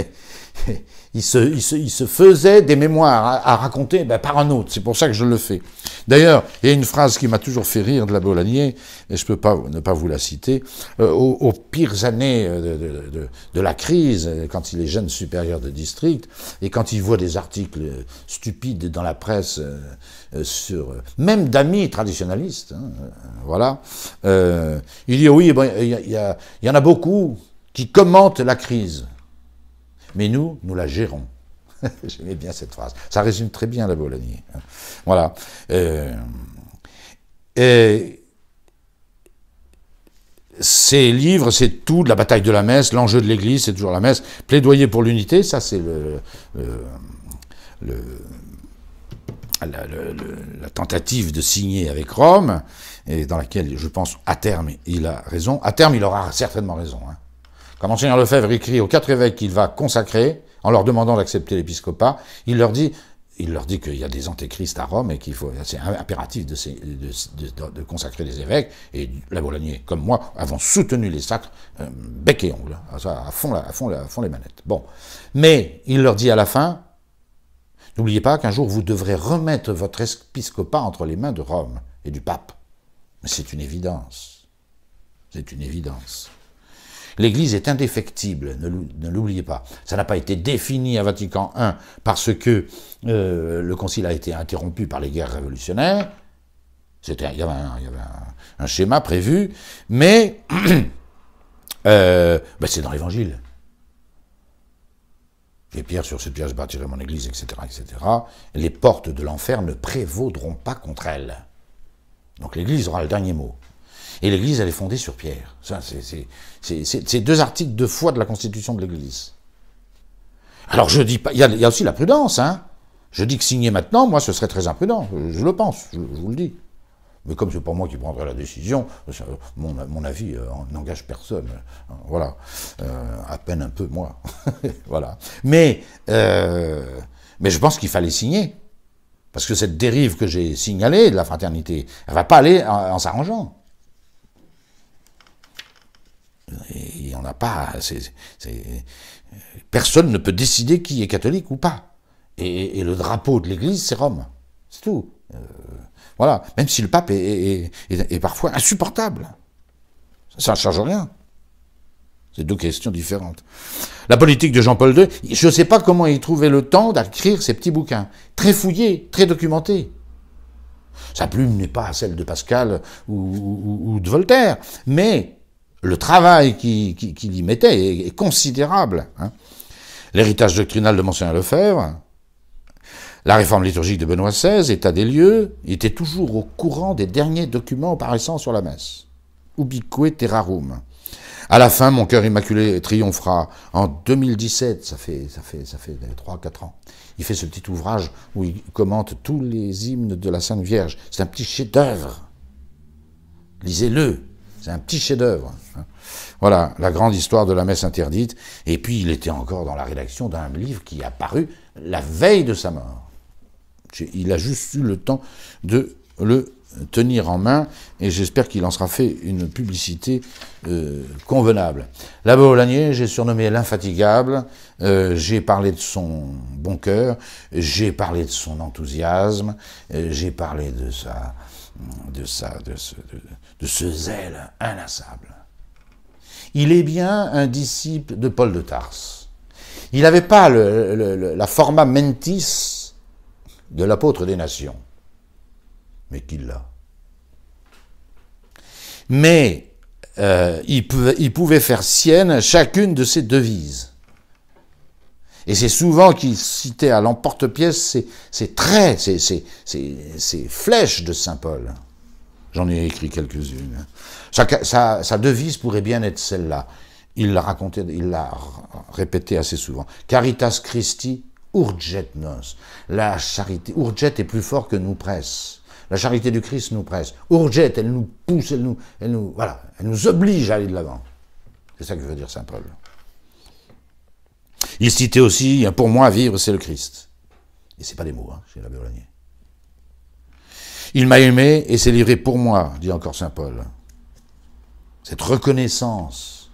il se, faisait des mémoires à, raconter ben, par un autre. C'est pour ça que je le fais. D'ailleurs, il y a une phrase qui m'a toujours fait rire de la Bolanier, et je ne peux pas ne pas vous la citer. Euh, aux, pires années de, la crise, quand il est jeune supérieur de district, et quand il voit des articles stupides dans la presse euh, sur, même d'amis traditionnalistes, hein, voilà, euh, il dit oui, il y en a beaucoup qui commentent la crise. Mais nous, nous la gérons. J'aimais bien cette phrase. Ça résume très bien la Bolognie. Voilà. Euh, ces livres, c'est tout de la bataille de la messe, l'enjeu de l'Église, c'est toujours la messe. Plaidoyer pour l'unité, ça c'est la, tentative de signer avec Rome, et dans laquelle je pense à terme il a raison. À terme, il aura certainement raison. Hein. Quand Monseigneur Lefebvre écrit aux quatre évêques qu'il va consacrer, en leur demandant d'accepter l'épiscopat, il leur dit, il leur dit qu'il y a des antéchrists à Rome et qu'il faut, c'est impératif de, consacrer les évêques. Et la Bolognier, comme moi, avons soutenu les sacres euh, bec et ongle, à fond, à, fond, les manettes. Bon, mais il leur dit à la fin, n'oubliez pas qu'un jour vous devrez remettre votre épiscopat entre les mains de Rome et du pape. C'est une évidence. C'est une évidence. L'Église est indéfectible, ne l'oubliez pas. Ça n'a pas été défini à Vatican I parce que euh, le Concile a été interrompu par les guerres révolutionnaires. il y avait, un, schéma prévu, mais euh, ben, c'est dans l'Évangile. Et pierre sur ce pierre je bâtirai mon Église, etc., etc. Les portes de l'enfer ne prévaudront pas contre elle. Donc l'Église aura le dernier mot. Et l'Église, elle est fondée sur Pierre. C'est deux articles de foi de la Constitution de l'Église. Alors je dis pas, il y, a, aussi la prudence, hein. Je dis que signer maintenant, moi, ce serait très imprudent. Je, le pense, je, vous le dis. Mais comme c'est pas moi qui prendrai la décision, mon, avis euh, n'engage personne. Voilà. Euh, à peine un peu, moi. voilà. Mais, euh, mais je pense qu'il fallait signer. Parce que cette dérive que j'ai signalée de la fraternité, elle va pas aller en s'arrangeant. Et on n'a pas. personne ne peut décider qui est catholique ou pas. Et, le drapeau de l'Église, c'est Rome. C'est tout. Euh, voilà. Même si le pape est, parfois insupportable. Ça ne change rien. C'est deux questions différentes. La politique de Jean-Paul II, je ne sais pas comment il trouvait le temps d'écrire ces petits bouquins. Très fouillés, très documentés. Sa plume n'est pas celle de Pascal ou de Voltaire, mais le travail qu'il y mettait est, considérable. Hein. L'héritage doctrinal de Monseigneur Lefebvre, la réforme liturgique de Benoît XVI, état des lieux, était toujours au courant des derniers documents apparaissant sur la messe. Ubique terrarum. À la fin, mon cœur immaculé triomphera. En 2017, ça fait, ça fait, ça fait 3-4 ans, il fait ce petit ouvrage où il commente tous les hymnes de la Sainte Vierge. C'est un petit chef-d'œuvre. Lisez-le. C'est un petit chef-d'œuvre. Hein. Voilà, la grande histoire de la messe interdite. Et puis, il était encore dans la rédaction d'un livre qui a paru la veille de sa mort. Il a juste eu le temps de le tenir en main et j'espère qu'il en sera fait une publicité euh, convenable. Olanier, j'ai surnommé l'infatigable, euh, j'ai parlé de son bon cœur, j'ai parlé de son enthousiasme, euh, j'ai parlé de sa, de, sa, de, ce, ce zèle inlassable. Il est bien un disciple de Paul de Tarse. Il n'avait pas la forma mentis de l'apôtre des nations, mais qu'il l'a. Mais euh, il, pouvait, faire sienne chacune de ses devises. Et c'est souvent qu'il citait à l'emporte-pièce ces, traits, ces, flèches de Saint Paul. J'en ai écrit quelques-unes. Sa, devise pourrait bien être celle-là. Il l'a raconté, il l'a répété assez souvent. Caritas Christi urget nos. La charité, urget est plus fort que nous presse. La charité du Christ nous presse. Urget, elle nous pousse, elle nous, elle nous, voilà, elle nous oblige à aller de l'avant. C'est ça que veut dire Saint Paul. Il citait aussi, pour moi, vivre, c'est le Christ. Et c'est pas des mots, hein, chez l'abbé Olanier. Il m'a aimé et s'est livré pour moi, dit encore Saint Paul. Cette reconnaissance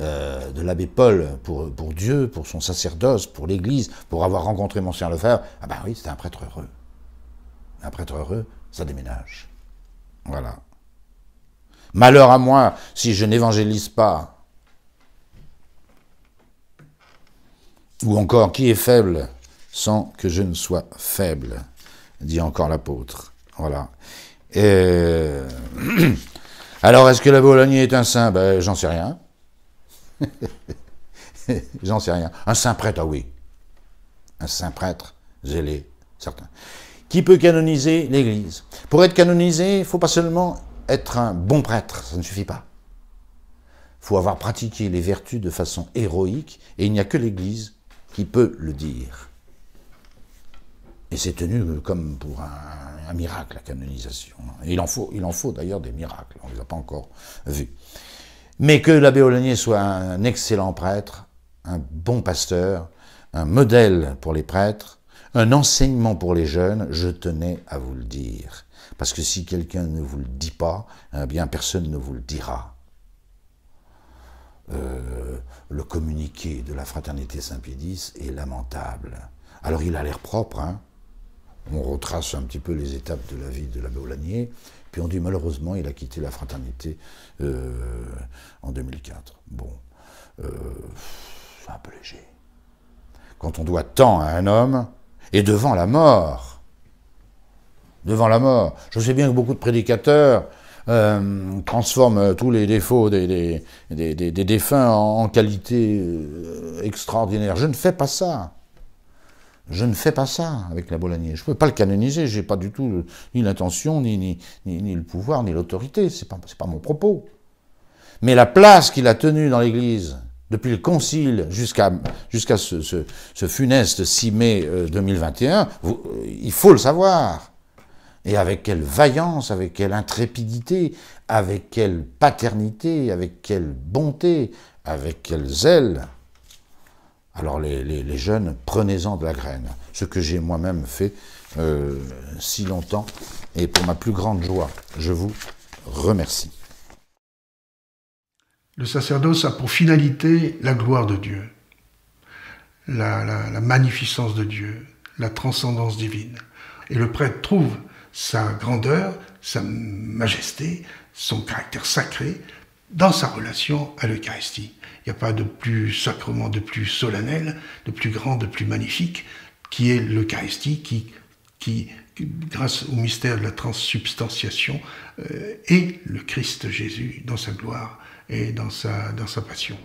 euh, de l'abbé Paul pour, Dieu, pour son sacerdoce, pour l'Église, pour avoir rencontré Monsieur Lefebvre, ah ben oui, c'était un prêtre heureux. Un prêtre heureux, ça déménage. Voilà. Malheur à moi si je n'évangélise pas. Ou encore, qui est faible sans que je ne sois faible, dit encore l'apôtre. Voilà. Alors, est-ce que la Bologne est un saint? Ben, J'en sais rien. J'en sais rien. Un saint prêtre, ah oui. Un saint prêtre, zélé, certain. Qui peut canoniser l'Église? Pour être canonisé, il ne faut pas seulement être un bon prêtre, ça ne suffit pas. Il faut avoir pratiqué les vertus de façon héroïque, et il n'y a que l'Église qui peut le dire. Et c'est tenu comme pour un, miracle, la canonisation. Il en faut, faut d'ailleurs des miracles, on ne les a pas encore vus. Mais que l'abbé Olanier soit un excellent prêtre, un bon pasteur, un modèle pour les prêtres, un enseignement pour les jeunes, je tenais à vous le dire. Parce que si quelqu'un ne vous le dit pas, eh bien personne ne vous le dira. Euh, le communiqué de la fraternité Saint-Pédis est lamentable. Alors il a l'air propre, hein on retrace un petit peu les étapes de la vie de l'abbé Olanier, puis on dit malheureusement, il a quitté la fraternité euh, en 2004. Bon, euh, c'est un peu léger. Quand on doit tant à un homme, et devant la mort, devant la mort, je sais bien que beaucoup de prédicateurs euh, transforment tous les défauts des, des, défunts en, en qualité extraordinaire. Je ne fais pas ça. Je ne fais pas ça avec la Bolanier. Je ne peux pas le canoniser. Je n'ai pas du tout ni l'intention, ni, le pouvoir, ni l'autorité. Ce n'est pas, mon propos. Mais la place qu'il a tenue dans l'Église, depuis le Concile jusqu'à jusqu'à ce, ce, funeste 6 mai 2021, euh, il faut le savoir. Et avec quelle vaillance, avec quelle intrépidité, avec quelle paternité, avec quelle bonté, avec quel zèle. Alors les, jeunes, prenez-en de la graine. Ce que j'ai moi-même fait euh, si longtemps. Et pour ma plus grande joie, je vous remercie. Le sacerdoce a pour finalité la gloire de Dieu, la, la magnificence de Dieu, la transcendance divine. Et le prêtre trouve sa grandeur, sa majesté, son caractère sacré dans sa relation à l'Eucharistie. Il n'y a pas de plus sacrement, de plus solennel, de plus grand, de plus magnifique, qui est l'Eucharistie, qui, grâce au mystère de la transsubstantiation, euh, est le Christ Jésus dans sa gloire et dans sa passion.